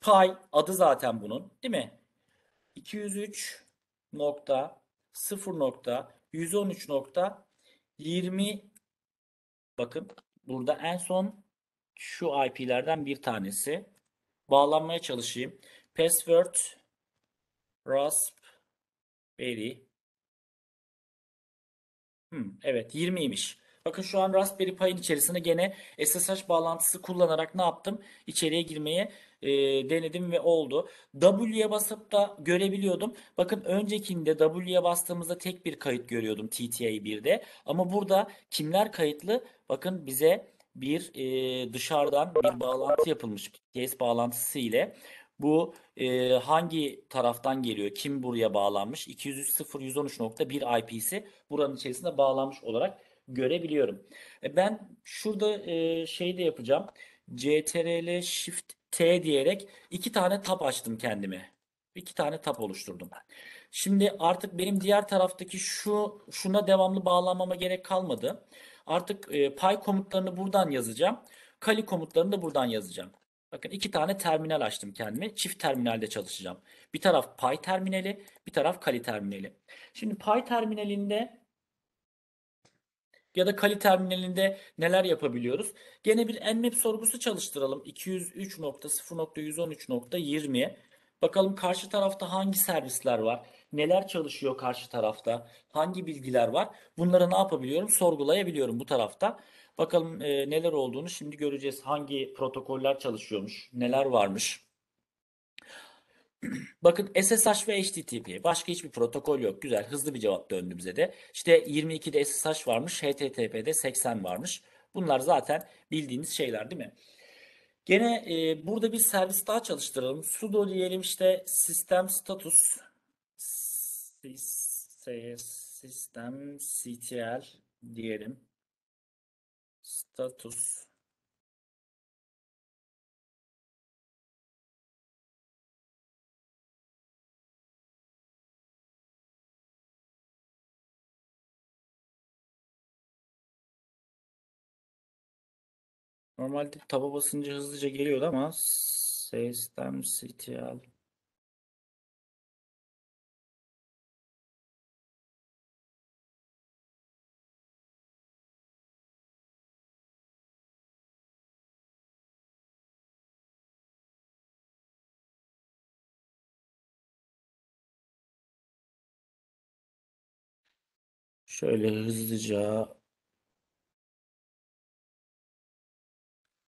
[SPEAKER 4] pay adı zaten bunun, değil mi? 203.0.113.20 bakın burada en son şu IP'lerden bir tanesi. Bağlanmaya çalışayım. Password Raspberry Hmm, evet 20'ymiş. Bakın şu an Raspberry Pi'nin içerisine gene SSH bağlantısı kullanarak ne yaptım? İçeriye girmeye e, denedim ve oldu. W'ye basıp da görebiliyordum. Bakın öncekinde W'ye bastığımızda tek bir kayıt görüyordum TTA1'de. Ama burada kimler kayıtlı? Bakın bize bir e, dışarıdan bir bağlantı yapılmış TS bağlantısı ile. Bu e, hangi taraftan geliyor? Kim buraya bağlanmış? 203.0.113.1 IP'si buranın içerisinde bağlanmış olarak görebiliyorum. E, ben şurada e, şey de yapacağım. CTRL Shift T diyerek iki tane tab açtım kendime. İki tane tab oluşturdum. Şimdi artık benim diğer taraftaki şu şuna devamlı bağlanmama gerek kalmadı. Artık e, pay komutlarını buradan yazacağım. Kali komutlarını da buradan yazacağım. Bakın iki tane terminal açtım kendime. Çift terminalde çalışacağım. Bir taraf Py terminali, bir taraf Kali terminali. Şimdi Py terminalinde ya da Kali terminalinde neler yapabiliyoruz? Gene bir Nmap sorgusu çalıştıralım. 203.0.113.20. Bakalım karşı tarafta hangi servisler var? Neler çalışıyor karşı tarafta? Hangi bilgiler var? Bunları ne yapabiliyorum? Sorgulayabiliyorum bu tarafta. Bakalım e, neler olduğunu şimdi göreceğiz. Hangi protokoller çalışıyormuş, neler varmış. Bakın SSH ve HTTP. Başka hiçbir protokol yok. Güzel, hızlı bir cevap döndü bize de. İşte 22'de SSH varmış, HTTP'de 80 varmış. Bunlar zaten bildiğiniz şeyler değil mi? Gene e, burada bir servis daha çalıştıralım. sudo diyelim işte sistem status sistem ctl diyelim. Status. Normalde taba basınca hızlıca geliyordu ama sistem ctl Şöyle hızlıca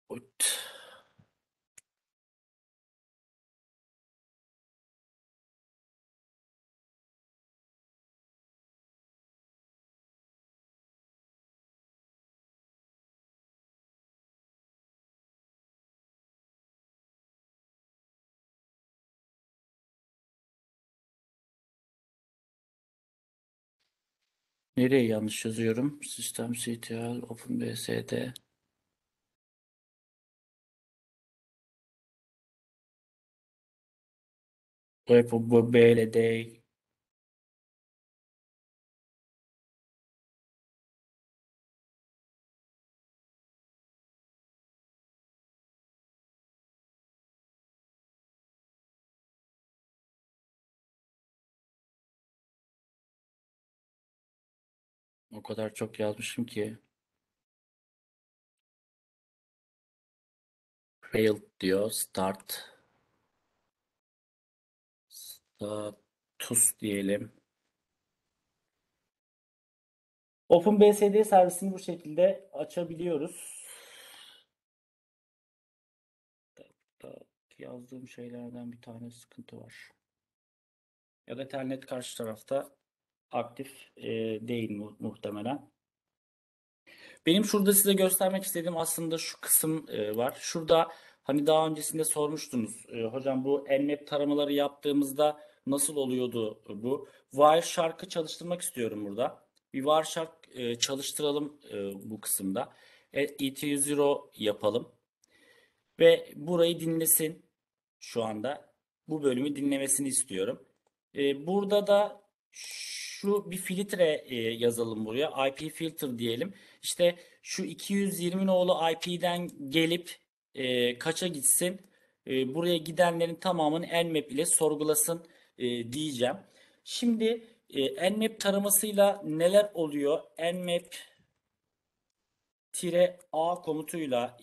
[SPEAKER 4] Ut. Nereye yanlış yazıyorum? Systemctl OpenBSD Web bu O kadar çok yazmışım ki. Failed diyor. Start. Status diyelim. OpenBSD servisini bu şekilde açabiliyoruz. Yazdığım şeylerden bir tane sıkıntı var. Ya da Telnet karşı tarafta aktif e, değil mu- muhtemelen. Benim şurada size göstermek istediğim aslında şu kısım e, var. Şurada hani daha öncesinde sormuştunuz. E, hocam bu Nmap taramaları yaptığımızda nasıl oluyordu bu? Wireshark'ı çalıştırmak istiyorum burada. Bir Wireshark e, çalıştıralım e, bu kısımda. E, ET0 yapalım. Ve burayı dinlesin şu anda. Bu bölümü dinlemesini istiyorum. E, burada da şu bir filtre e, yazalım buraya. IP filter diyelim. İşte şu 220 nolu IP'den gelip e, kaça gitsin? E, buraya gidenlerin tamamını Nmap ile sorgulasın e, diyeceğim. Şimdi e, Nmap taramasıyla neler oluyor? Nmap tire A komutuyla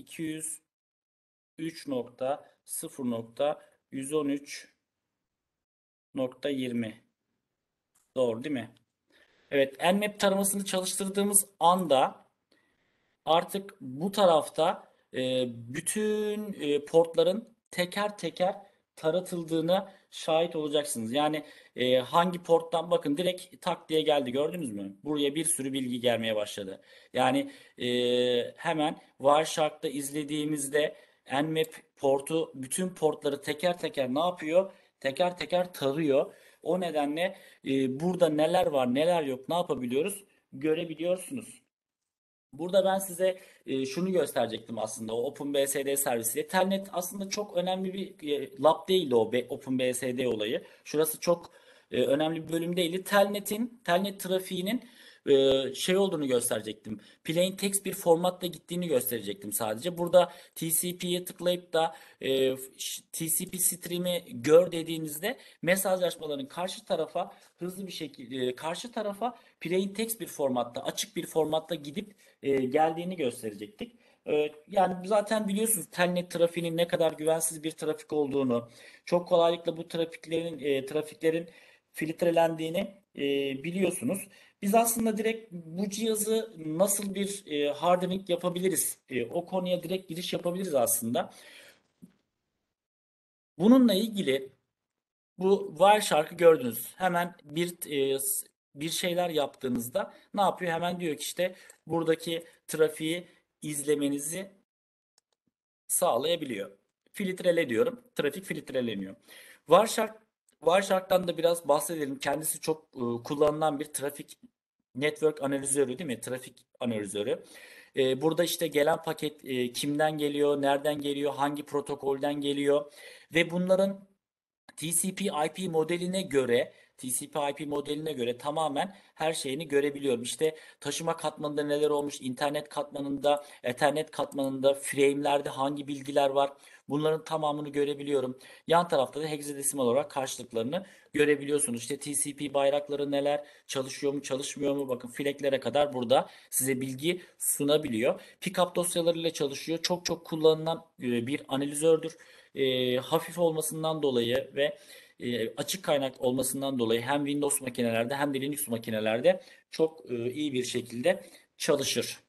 [SPEAKER 4] 203.0.113.20 Doğru değil mi? Evet, Nmap taramasını çalıştırdığımız anda artık bu tarafta e, bütün e, portların teker teker taratıldığına şahit olacaksınız. Yani e, hangi porttan bakın direkt tak diye geldi gördünüz mü? Buraya bir sürü bilgi gelmeye başladı. Yani e, hemen Wireshark'ta izlediğimizde Nmap portu bütün portları teker teker ne yapıyor? Teker teker tarıyor. O nedenle e, burada neler var neler yok ne yapabiliyoruz görebiliyorsunuz. Burada ben size e, şunu gösterecektim aslında o OpenBSD servisiyle. Telnet aslında çok önemli bir e, lab değildi o OpenBSD olayı. Şurası çok e, önemli bir bölüm değildi. Telnet'in, Telnet trafiğinin e, şey olduğunu gösterecektim. Plain text bir formatta gittiğini gösterecektim sadece. Burada TCP'ye tıklayıp da e, TCP stream'i gör dediğinizde mesajlaşmaların karşı tarafa hızlı bir şekilde karşı tarafa plain text bir formatta, açık bir formatta gidip e, geldiğini gösterecektik. E, yani zaten biliyorsunuz telnet trafiğinin ne kadar güvensiz bir trafik olduğunu, çok kolaylıkla bu trafiklerin e, trafiklerin filtrelendiğini e, biliyorsunuz. Biz aslında direkt bu cihazı nasıl bir e, hardening yapabiliriz? E, o konuya direkt giriş yapabiliriz aslında. Bununla ilgili bu Wireshark'ı gördünüz. Hemen bir e, bir şeyler yaptığınızda ne yapıyor? Hemen diyor ki işte buradaki trafiği izlemenizi sağlayabiliyor. Filtrele diyorum. Trafik filtreleniyor. Wireshark Wireshark'tan da biraz bahsedelim. Kendisi çok e, kullanılan bir trafik network analizörü değil mi? Trafik analizörü. E, burada işte gelen paket e, kimden geliyor, nereden geliyor, hangi protokolden geliyor ve bunların TCP/IP modeline göre TCP/IP modeline göre tamamen her şeyini görebiliyorum. İşte taşıma katmanında neler olmuş, internet katmanında, ethernet katmanında, frame'lerde hangi bilgiler var. Bunların tamamını görebiliyorum. Yan tarafta da hexadesimal olarak karşılıklarını görebiliyorsunuz. İşte TCP bayrakları neler, çalışıyor mu, çalışmıyor mu? Bakın flaglere kadar burada size bilgi sunabiliyor. Pickup dosyalarıyla çalışıyor. Çok çok kullanılan e, bir analizördür. E, hafif olmasından dolayı ve e, açık kaynak olmasından dolayı hem Windows makinelerde hem de Linux makinelerde çok e, iyi bir şekilde çalışır.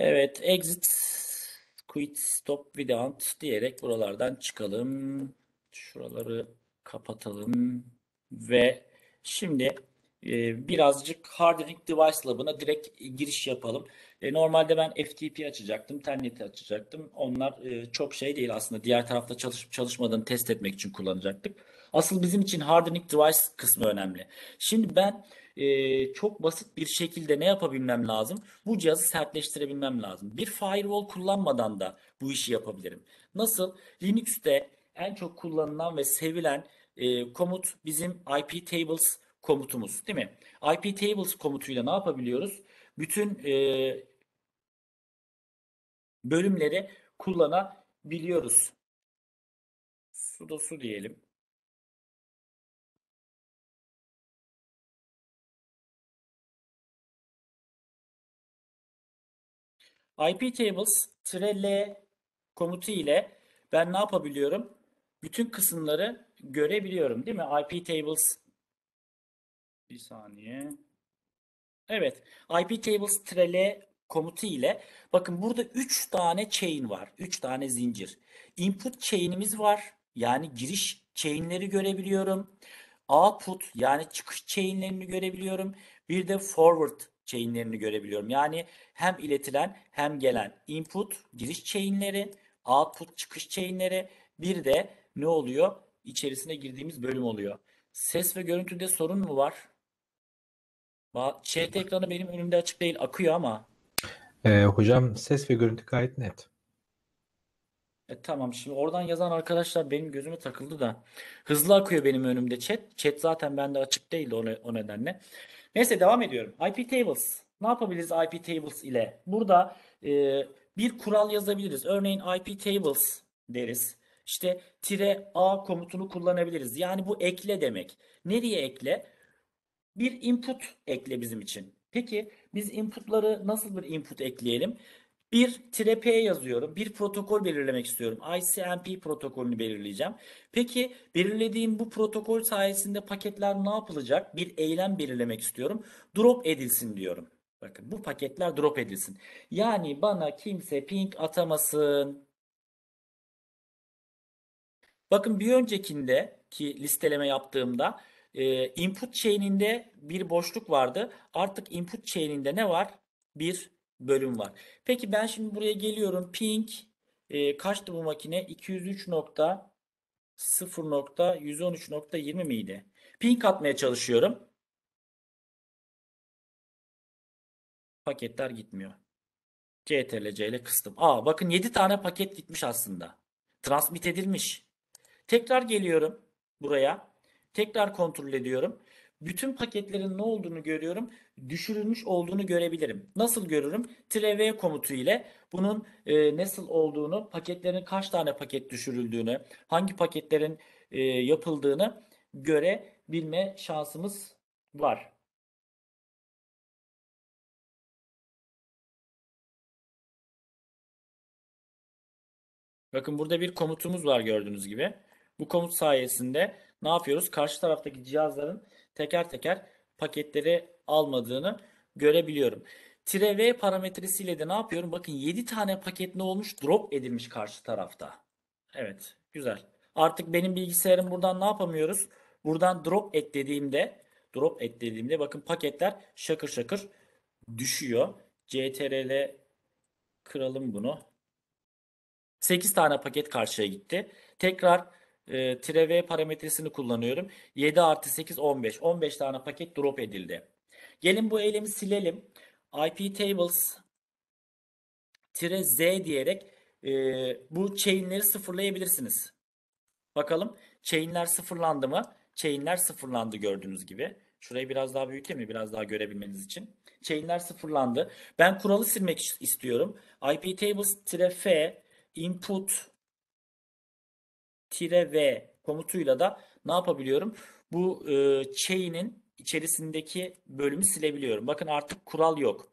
[SPEAKER 4] Evet, exit, quit, stop, without diyerek buralardan çıkalım. Şuraları kapatalım ve şimdi e, birazcık Hardening Device Lab'ına direkt giriş yapalım. E, normalde ben FTP açacaktım, Telnet'i açacaktım. Onlar e, çok şey değil aslında. Diğer tarafta çalışıp çalışmadığını test etmek için kullanacaktık. Asıl bizim için Hardening Device kısmı önemli. Şimdi ben çok basit bir şekilde ne yapabilmem lazım? Bu cihazı sertleştirebilmem lazım. Bir firewall kullanmadan da bu işi yapabilirim. Nasıl? Linux'te en çok kullanılan ve sevilen e, komut bizim iptables komutumuz değil mi? iptables komutuyla ne yapabiliyoruz? Bütün e, bölümleri kullanabiliyoruz. Sudo su diyelim. İptables-l komutu ile ben ne yapabiliyorum? Bütün kısımları görebiliyorum değil mi? iptables bir saniye. Evet. iptables-l komutu ile bakın burada 3 tane chain var. 3 tane zincir. Input chain'imiz var. Yani giriş chain'leri görebiliyorum. Output yani çıkış chain'lerini görebiliyorum. Bir de forward chain'lerini görebiliyorum. Yani hem iletilen hem gelen input giriş chain'leri, output çıkış chain'leri, bir de ne oluyor? İçerisine girdiğimiz bölüm oluyor. Ses ve görüntüde sorun mu var? Chat ekranı benim önümde açık değil, akıyor ama.
[SPEAKER 1] Ee, hocam ses ve görüntü gayet net.
[SPEAKER 4] E, tamam şimdi oradan yazan arkadaşlar benim gözüme takıldı da. Hızlı akıyor benim önümde chat. Chat zaten bende açık değildi o, o nedenle. Neyse devam ediyorum. iptables. Ne yapabiliriz iptables ile? Burada e, bir kural yazabiliriz. Örneğin iptables deriz. İşte tire a komutunu kullanabiliriz. Yani bu ekle demek. Nereye ekle? Bir input ekle bizim için. Peki biz inputları nasıl bir input ekleyelim? Bir tire P yazıyorum. Bir protokol belirlemek istiyorum. ICMP protokolünü belirleyeceğim. Peki belirlediğim bu protokol sayesinde paketler ne yapılacak? Bir eylem belirlemek istiyorum. Drop edilsin diyorum. Bakın bu paketler drop edilsin. Yani bana kimse ping atamasın. Bakın bir öncekinde ki listeleme yaptığımda e, input chain'inde bir boşluk vardı. Artık input chain'inde ne var? Bir bölüm var. Peki ben şimdi buraya geliyorum. Ping e, kaçtı bu makine? 203.0.113.20 miydi? Ping atmaya çalışıyorum. Paketler gitmiyor. CTRL-C ile kıstım. Aa bakın 7 tane paket gitmiş aslında. Transmit edilmiş. Tekrar geliyorum buraya. Tekrar kontrol ediyorum. Bütün paketlerin ne olduğunu görüyorum. Düşürülmüş olduğunu görebilirim. Nasıl görürüm? -v komutu ile bunun e, nasıl olduğunu, paketlerin kaç tane paket düşürüldüğünü, hangi paketlerin e, yapıldığını görebilme şansımız var. Bakın burada bir komutumuz var gördüğünüz gibi. Bu komut sayesinde ne yapıyoruz? Karşı taraftaki cihazların teker teker paketleri almadığını görebiliyorum. Tire V parametresiyle de ne yapıyorum? Bakın 7 tane paket ne olmuş? Drop edilmiş karşı tarafta. Evet, güzel. Artık benim bilgisayarım buradan ne yapamıyoruz? Buradan drop et dediğimde, drop et dediğimde bakın paketler şakır şakır düşüyor. CTRL kıralım bunu. 8 tane paket karşıya gitti. Tekrar e, tire parametresini kullanıyorum. 7 artı 8 15. 15 tane paket drop edildi. Gelin bu eylemi silelim. iptables tire z diyerek e, bu chain'leri sıfırlayabilirsiniz. Bakalım chain'ler sıfırlandı mı? Chain'ler sıfırlandı gördüğünüz gibi. Şurayı biraz daha büyüteyim mi? Biraz daha görebilmeniz için. Chain'ler sıfırlandı. Ben kuralı silmek istiyorum. iptables-f input tire v komutuyla da ne yapabiliyorum? Bu e, chain'in içerisindeki bölümü silebiliyorum. Bakın artık kural yok.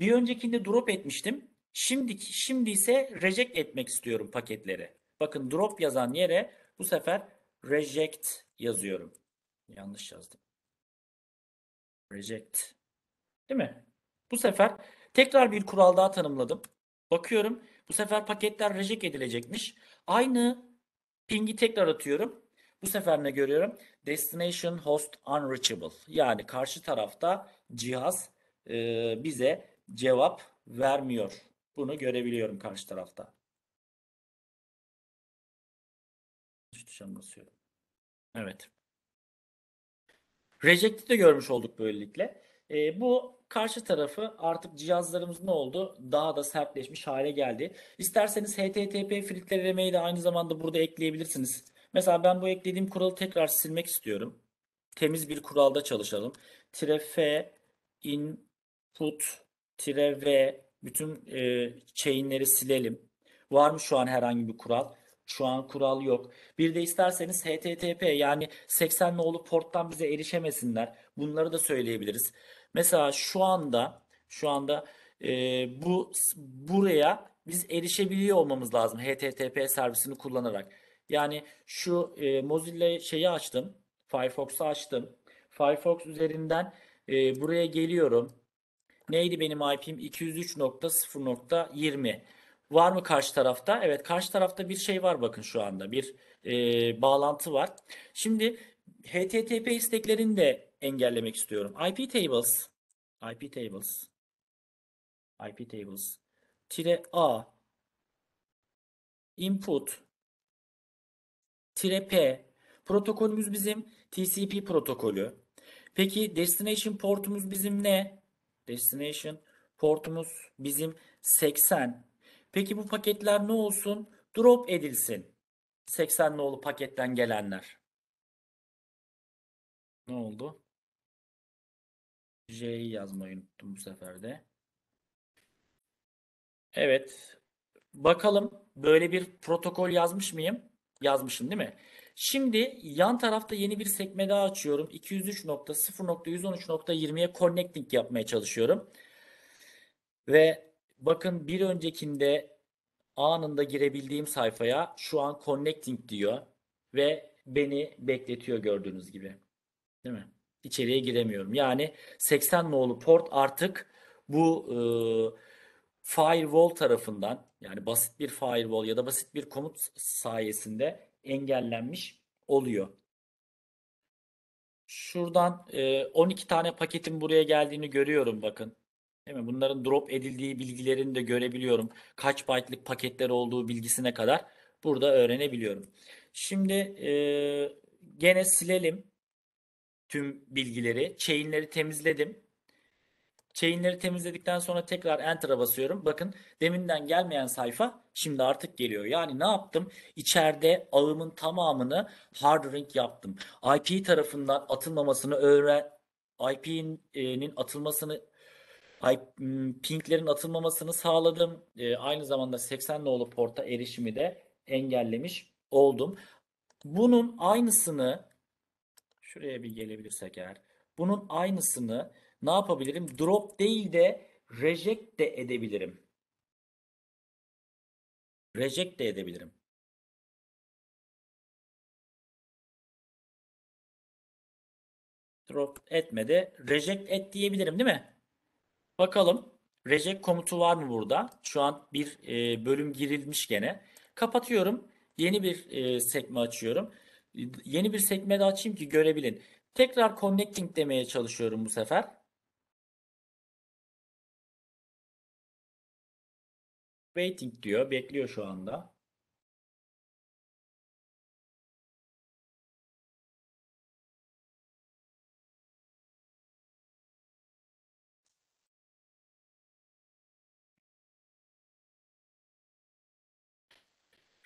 [SPEAKER 4] Bir öncekinde drop etmiştim. Şimdi şimdi ise reject etmek istiyorum paketleri. Bakın drop yazan yere bu sefer reject yazıyorum. Yanlış yazdım. Reject. Değil mi? Bu sefer tekrar bir kural daha tanımladım. Bakıyorum bu sefer paketler reject edilecekmiş. Aynı ping'i tekrar atıyorum. Bu sefer ne görüyorum? Destination host unreachable. Yani karşı tarafta cihaz e, bize cevap vermiyor. Bunu görebiliyorum karşı tarafta. Evet. Reject'i de görmüş olduk böylelikle. E, bu karşı tarafı artık cihazlarımız ne oldu? Daha da sertleşmiş hale geldi. İsterseniz HTTP filtrelemeyi de aynı zamanda burada ekleyebilirsiniz. Mesela ben bu eklediğim kuralı tekrar silmek istiyorum. Temiz bir kuralda çalışalım. Tire F input tire V bütün e, chainleri silelim. Var mı şu an herhangi bir kural? Şu an kural yok. Bir de isterseniz HTTP yani 80 nolu porttan bize erişemesinler. Bunları da söyleyebiliriz. Mesela şu anda şu anda e, bu buraya biz erişebiliyor olmamız lazım HTTP servisini kullanarak. Yani şu e, Mozilla şeyi açtım. Firefox'u açtım. Firefox üzerinden e, buraya geliyorum. Neydi benim IP'm? 203.0.20. Var mı karşı tarafta? Evet karşı tarafta bir şey var bakın şu anda. Bir e, bağlantı var. Şimdi HTTP isteklerini de engellemek istiyorum. IP tables IP tables IP tables tire A input tire P protokolümüz bizim TCP protokolü. Peki destination portumuz bizim ne? Destination portumuz bizim 80. Peki bu paketler ne olsun? Drop edilsin. 80 nolu paketten gelenler. Ne oldu? J'yi yazmayı unuttum bu sefer de. Evet. Bakalım böyle bir protokol yazmış mıyım? Yazmışım değil mi? Şimdi yan tarafta yeni bir sekme daha açıyorum. 203.0.113.20'ye connecting yapmaya çalışıyorum. Ve bakın bir öncekinde anında girebildiğim sayfaya şu an connecting diyor ve beni bekletiyor gördüğünüz gibi. Değil mi? İçeriye giremiyorum. Yani 80 nolu port artık bu e, firewall tarafından yani basit bir firewall ya da basit bir komut sayesinde engellenmiş oluyor. Şuradan e, 12 tane paketin buraya geldiğini görüyorum bakın. Değil mi? Bunların drop edildiği bilgilerini de görebiliyorum. Kaç byte'lık paketler olduğu bilgisine kadar burada öğrenebiliyorum. Şimdi e, gene silelim tüm bilgileri. Chain'leri temizledim. Chain'leri temizledikten sonra tekrar Enter'a basıyorum. Bakın deminden gelmeyen sayfa şimdi artık geliyor. Yani ne yaptım? İçeride ağımın tamamını hardening yaptım. IP tarafından atılmamasını öğren IP'nin atılmasını pinglerin atılmamasını sağladım. Aynı zamanda 80 nolu porta erişimi de engellemiş oldum. Bunun aynısını şuraya bir gelebilirsek eğer bunun aynısını ne yapabilirim? Drop değil de reject de edebilirim. Reject de edebilirim. Drop etmedi. Reject et diyebilirim değil mi? Bakalım. Reject komutu var mı burada? Şu an bir e, bölüm girilmiş gene. Kapatıyorum. Yeni bir e, sekme açıyorum. Yeni bir sekme de açayım ki görebilin. Tekrar connecting demeye çalışıyorum bu sefer. Waiting diyor. Bekliyor şu anda.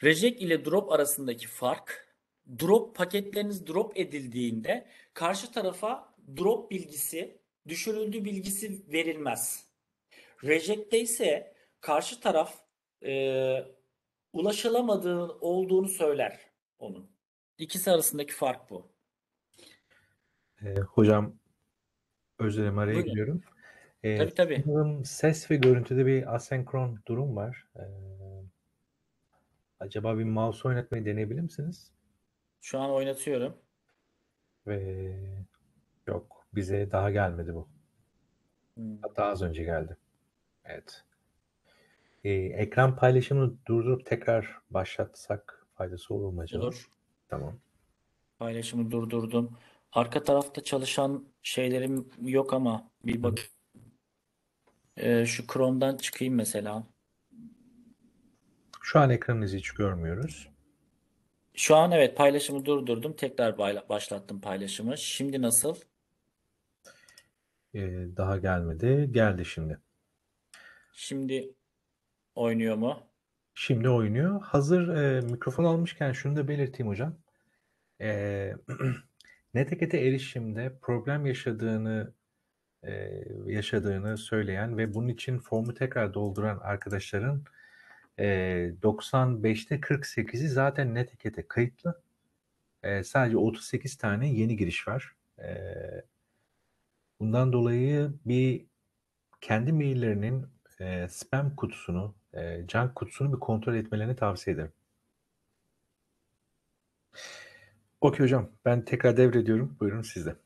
[SPEAKER 4] Reject ile drop arasındaki fark drop paketleriniz drop edildiğinde karşı tarafa drop bilgisi, düşürüldü bilgisi verilmez. Reject'te ise karşı taraf e, ulaşılamadığı olduğunu söyler onun. İkisi arasındaki fark bu.
[SPEAKER 1] E, hocam özür dilerim araya
[SPEAKER 4] Buyurun.
[SPEAKER 1] giriyorum. E,
[SPEAKER 4] Tabii tabii.
[SPEAKER 1] sanırım ses ve görüntüde bir asenkron durum var. E, Acaba bir mouse oynatmayı deneyebilir misiniz?
[SPEAKER 4] Şu an oynatıyorum.
[SPEAKER 1] Ve yok bize daha gelmedi bu.
[SPEAKER 4] Hmm.
[SPEAKER 1] Hatta az önce geldi. Evet. Ee, ekran paylaşımını durdurup tekrar başlatsak faydası olur mu acaba?
[SPEAKER 4] Olur.
[SPEAKER 1] Tamam.
[SPEAKER 4] Paylaşımı durdurdum. Arka tarafta çalışan şeylerim yok ama bir bak. Ee, şu Chrome'dan çıkayım mesela.
[SPEAKER 1] Şu an ekranınızı hiç görmüyoruz.
[SPEAKER 4] Şu an evet paylaşımı durdurdum. Tekrar bayla- başlattım paylaşımı. Şimdi nasıl?
[SPEAKER 1] Ee, daha gelmedi. Geldi şimdi.
[SPEAKER 4] Şimdi oynuyor mu?
[SPEAKER 1] Şimdi oynuyor. Hazır e, mikrofon almışken şunu da belirteyim hocam. E, Netekete erişimde problem yaşadığını e, yaşadığını söyleyen ve bunun için formu tekrar dolduran arkadaşların e, 95'te 48'i zaten Netekete kayıtlı. E, sadece 38 tane yeni giriş var. E, bundan dolayı bir kendi maillerinin e, spam kutusunu, e, junk kutusunu bir kontrol etmelerini tavsiye ederim. Okey hocam, ben tekrar devrediyorum. Buyurun sizde.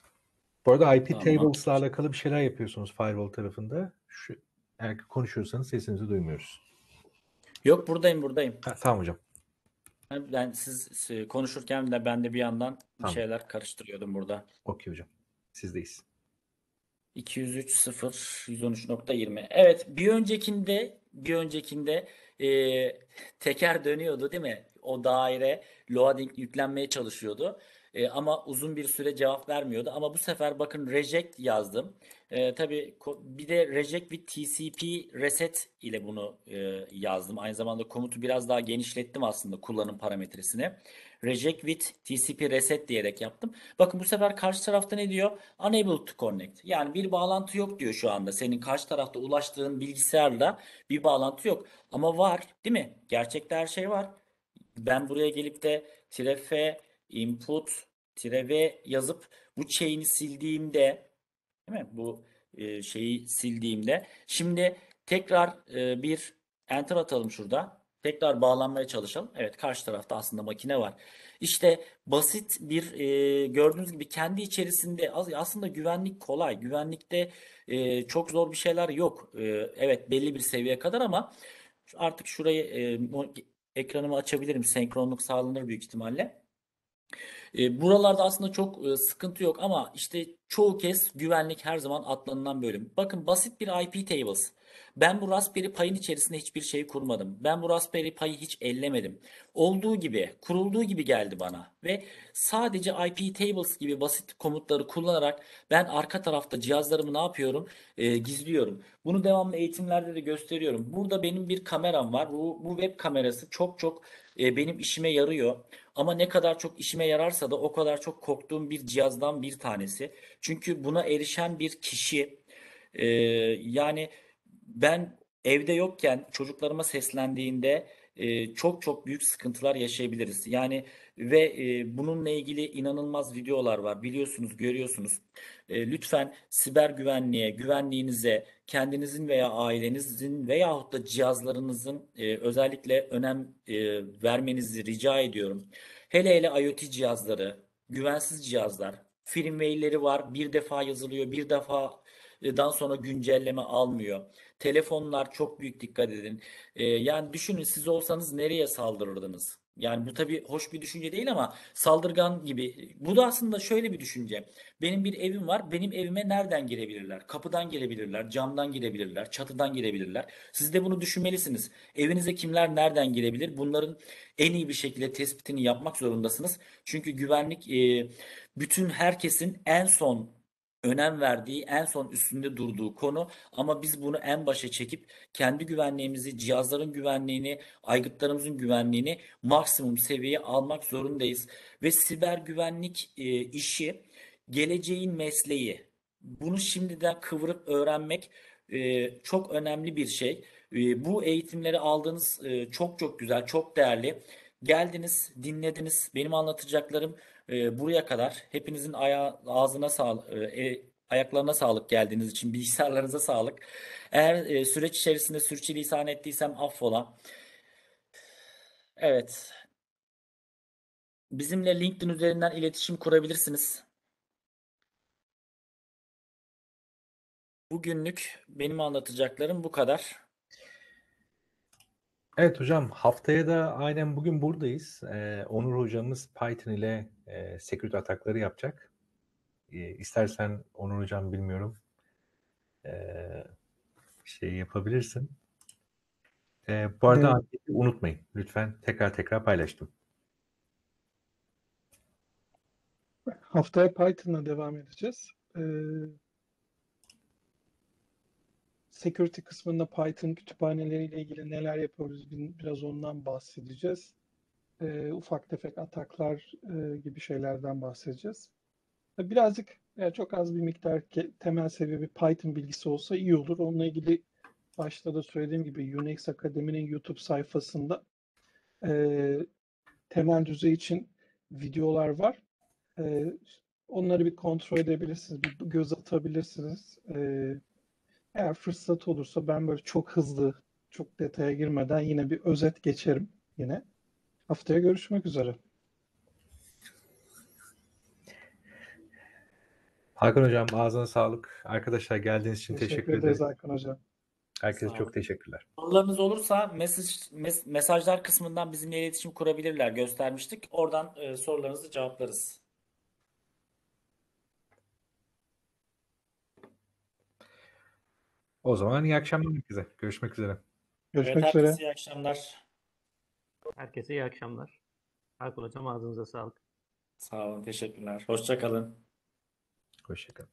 [SPEAKER 1] Bu arada IP
[SPEAKER 4] Tamam.
[SPEAKER 1] tables'la alakalı bir şeyler yapıyorsunuz firewall tarafında. Şu, eğer konuşuyorsanız sesinizi duymuyoruz.
[SPEAKER 4] Yok buradayım buradayım.
[SPEAKER 1] Ha, tamam hocam.
[SPEAKER 4] Ben siz siz konuşurken de ben de bir yandan bir
[SPEAKER 1] Tamam.
[SPEAKER 4] şeyler karıştırıyordum burada.
[SPEAKER 1] Okey hocam. Sizdeyiz.
[SPEAKER 4] 203 0 113.20. Evet, bir öncekinde bir öncekinde e, teker dönüyordu değil mi? O daire loading yüklenmeye çalışıyordu. E, ama uzun bir süre cevap vermiyordu. Ama bu sefer bakın reject yazdım. E, tabii bir de reject with TCP reset ile bunu e, yazdım. Aynı zamanda komutu biraz daha genişlettim aslında kullanım parametresini. Reject with TCP reset diyerek yaptım. Bakın bu sefer karşı tarafta ne diyor? Unable to connect. Yani bir bağlantı yok diyor şu anda. Senin karşı tarafta ulaştığın bilgisayarla bir bağlantı yok. Ama var, değil mi? Gerçekte her şey var. Ben buraya gelip de tire input tire yazıp bu chain'i sildiğimde değil mi? Bu e, şeyi sildiğimde şimdi tekrar e, bir enter atalım şurada. Tekrar bağlanmaya çalışalım. Evet karşı tarafta aslında makine var. İşte basit bir e, gördüğünüz gibi kendi içerisinde aslında güvenlik kolay. Güvenlikte e, çok zor bir şeyler yok. E, evet belli bir seviyeye kadar ama artık şurayı e, ekranımı açabilirim. Senkronluk sağlanır büyük ihtimalle. E, buralarda aslında çok e, sıkıntı yok ama işte çoğu kez güvenlik her zaman atlanılan bölüm. Bakın basit bir IP tables. Ben bu Raspberry Pi'nin içerisinde hiçbir şey kurmadım. Ben bu Raspberry Pi'yi hiç ellemedim. Olduğu gibi, kurulduğu gibi geldi bana ve sadece IP tables gibi basit komutları kullanarak ben arka tarafta cihazlarımı ne yapıyorum? E, gizliyorum. Bunu devamlı eğitimlerde de gösteriyorum. Burada benim bir kameram var. Bu, bu web kamerası çok çok e, benim işime yarıyor. Ama ne kadar çok işime yararsa da o kadar çok korktuğum bir cihazdan bir tanesi. Çünkü buna erişen bir kişi e, yani ben evde yokken çocuklarıma seslendiğinde çok çok büyük sıkıntılar yaşayabiliriz. Yani ve e, bununla ilgili inanılmaz videolar var. Biliyorsunuz, görüyorsunuz. E, lütfen siber güvenliğe, güvenliğinize, kendinizin veya ailenizin veyahut da cihazlarınızın e, özellikle önem e, vermenizi rica ediyorum. Hele hele IoT cihazları, güvensiz cihazlar, firmware'leri var. Bir defa yazılıyor, bir defa dan sonra güncelleme almıyor. Telefonlar çok büyük dikkat edin. E, yani düşünün siz olsanız nereye saldırırdınız? Yani bu tabii hoş bir düşünce değil ama saldırgan gibi. Bu da aslında şöyle bir düşünce. Benim bir evim var. Benim evime nereden girebilirler? Kapıdan girebilirler, camdan girebilirler, çatıdan girebilirler. Siz de bunu düşünmelisiniz. Evinize kimler nereden girebilir? Bunların en iyi bir şekilde tespitini yapmak zorundasınız. Çünkü güvenlik e, bütün herkesin en son önem verdiği, en son üstünde durduğu konu ama biz bunu en başa çekip kendi güvenliğimizi, cihazların güvenliğini, aygıtlarımızın güvenliğini maksimum seviyeye almak zorundayız. Ve siber güvenlik e, işi geleceğin mesleği. Bunu şimdiden kıvırıp öğrenmek e, çok önemli bir şey. E, bu eğitimleri aldığınız e, çok çok güzel, çok değerli. Geldiniz, dinlediniz. Benim anlatacaklarım e, buraya kadar. Hepinizin aya ağzına sağlık, e, ayaklarına sağlık geldiğiniz için, bilgisayarlarınıza sağlık. Eğer e, süreç içerisinde sürçülisan ettiysem affola. Evet. Bizimle LinkedIn üzerinden iletişim kurabilirsiniz. Bugünlük benim anlatacaklarım bu kadar.
[SPEAKER 1] Evet hocam haftaya da aynen bugün buradayız. Ee, Onur hocamız Python ile e, security atakları yapacak. Ee, istersen Onur hocam bilmiyorum. Ee, şey yapabilirsin. Ee, bu arada
[SPEAKER 3] Evet.
[SPEAKER 1] anketi unutmayın. Lütfen tekrar tekrar paylaştım.
[SPEAKER 3] Haftaya Python'la devam edeceğiz. Ee, security kısmında Python kütüphaneleriyle ilgili neler bir- biraz ondan bahsedeceğiz. Ee, ufak tefek ataklar e, gibi şeylerden bahsedeceğiz. E, Birazcık yani çok az bir miktar ke- temel seviye bir Python bilgisi olsa iyi olur. Onunla ilgili başta da söylediğim gibi Unix Akademi'nin YouTube sayfasında e, temel düzey için videolar var. Ee, onları bir kontrol edebilirsiniz, bir göz atabilirsiniz. Ee, eğer fırsat olursa ben böyle çok hızlı, çok detaya girmeden yine bir özet geçerim yine. Haftaya görüşmek üzere.
[SPEAKER 1] Hakan hocam ağzına sağlık. Arkadaşlar geldiğiniz için
[SPEAKER 3] Teşekkür,
[SPEAKER 1] teşekkür
[SPEAKER 3] ederiz
[SPEAKER 1] ederim.
[SPEAKER 3] Hakan Hocam.
[SPEAKER 1] Herkese çok teşekkürler.
[SPEAKER 4] Sorularınız olursa mesaj, mes- mesajlar kısmından bizimle iletişim kurabilirler. Göstermiştik. Oradan e, sorularınızı cevaplarız.
[SPEAKER 1] O zaman iyi akşamlar herkese. Görüşmek üzere.
[SPEAKER 3] Görüşmek
[SPEAKER 4] Evet,
[SPEAKER 3] üzere.
[SPEAKER 4] herkese iyi akşamlar.
[SPEAKER 2] Herkese iyi akşamlar. Hakan Hocam ağzınıza sağlık.
[SPEAKER 4] Sağ olun, teşekkürler. Hoşça kalın.
[SPEAKER 1] Hoşçakalın.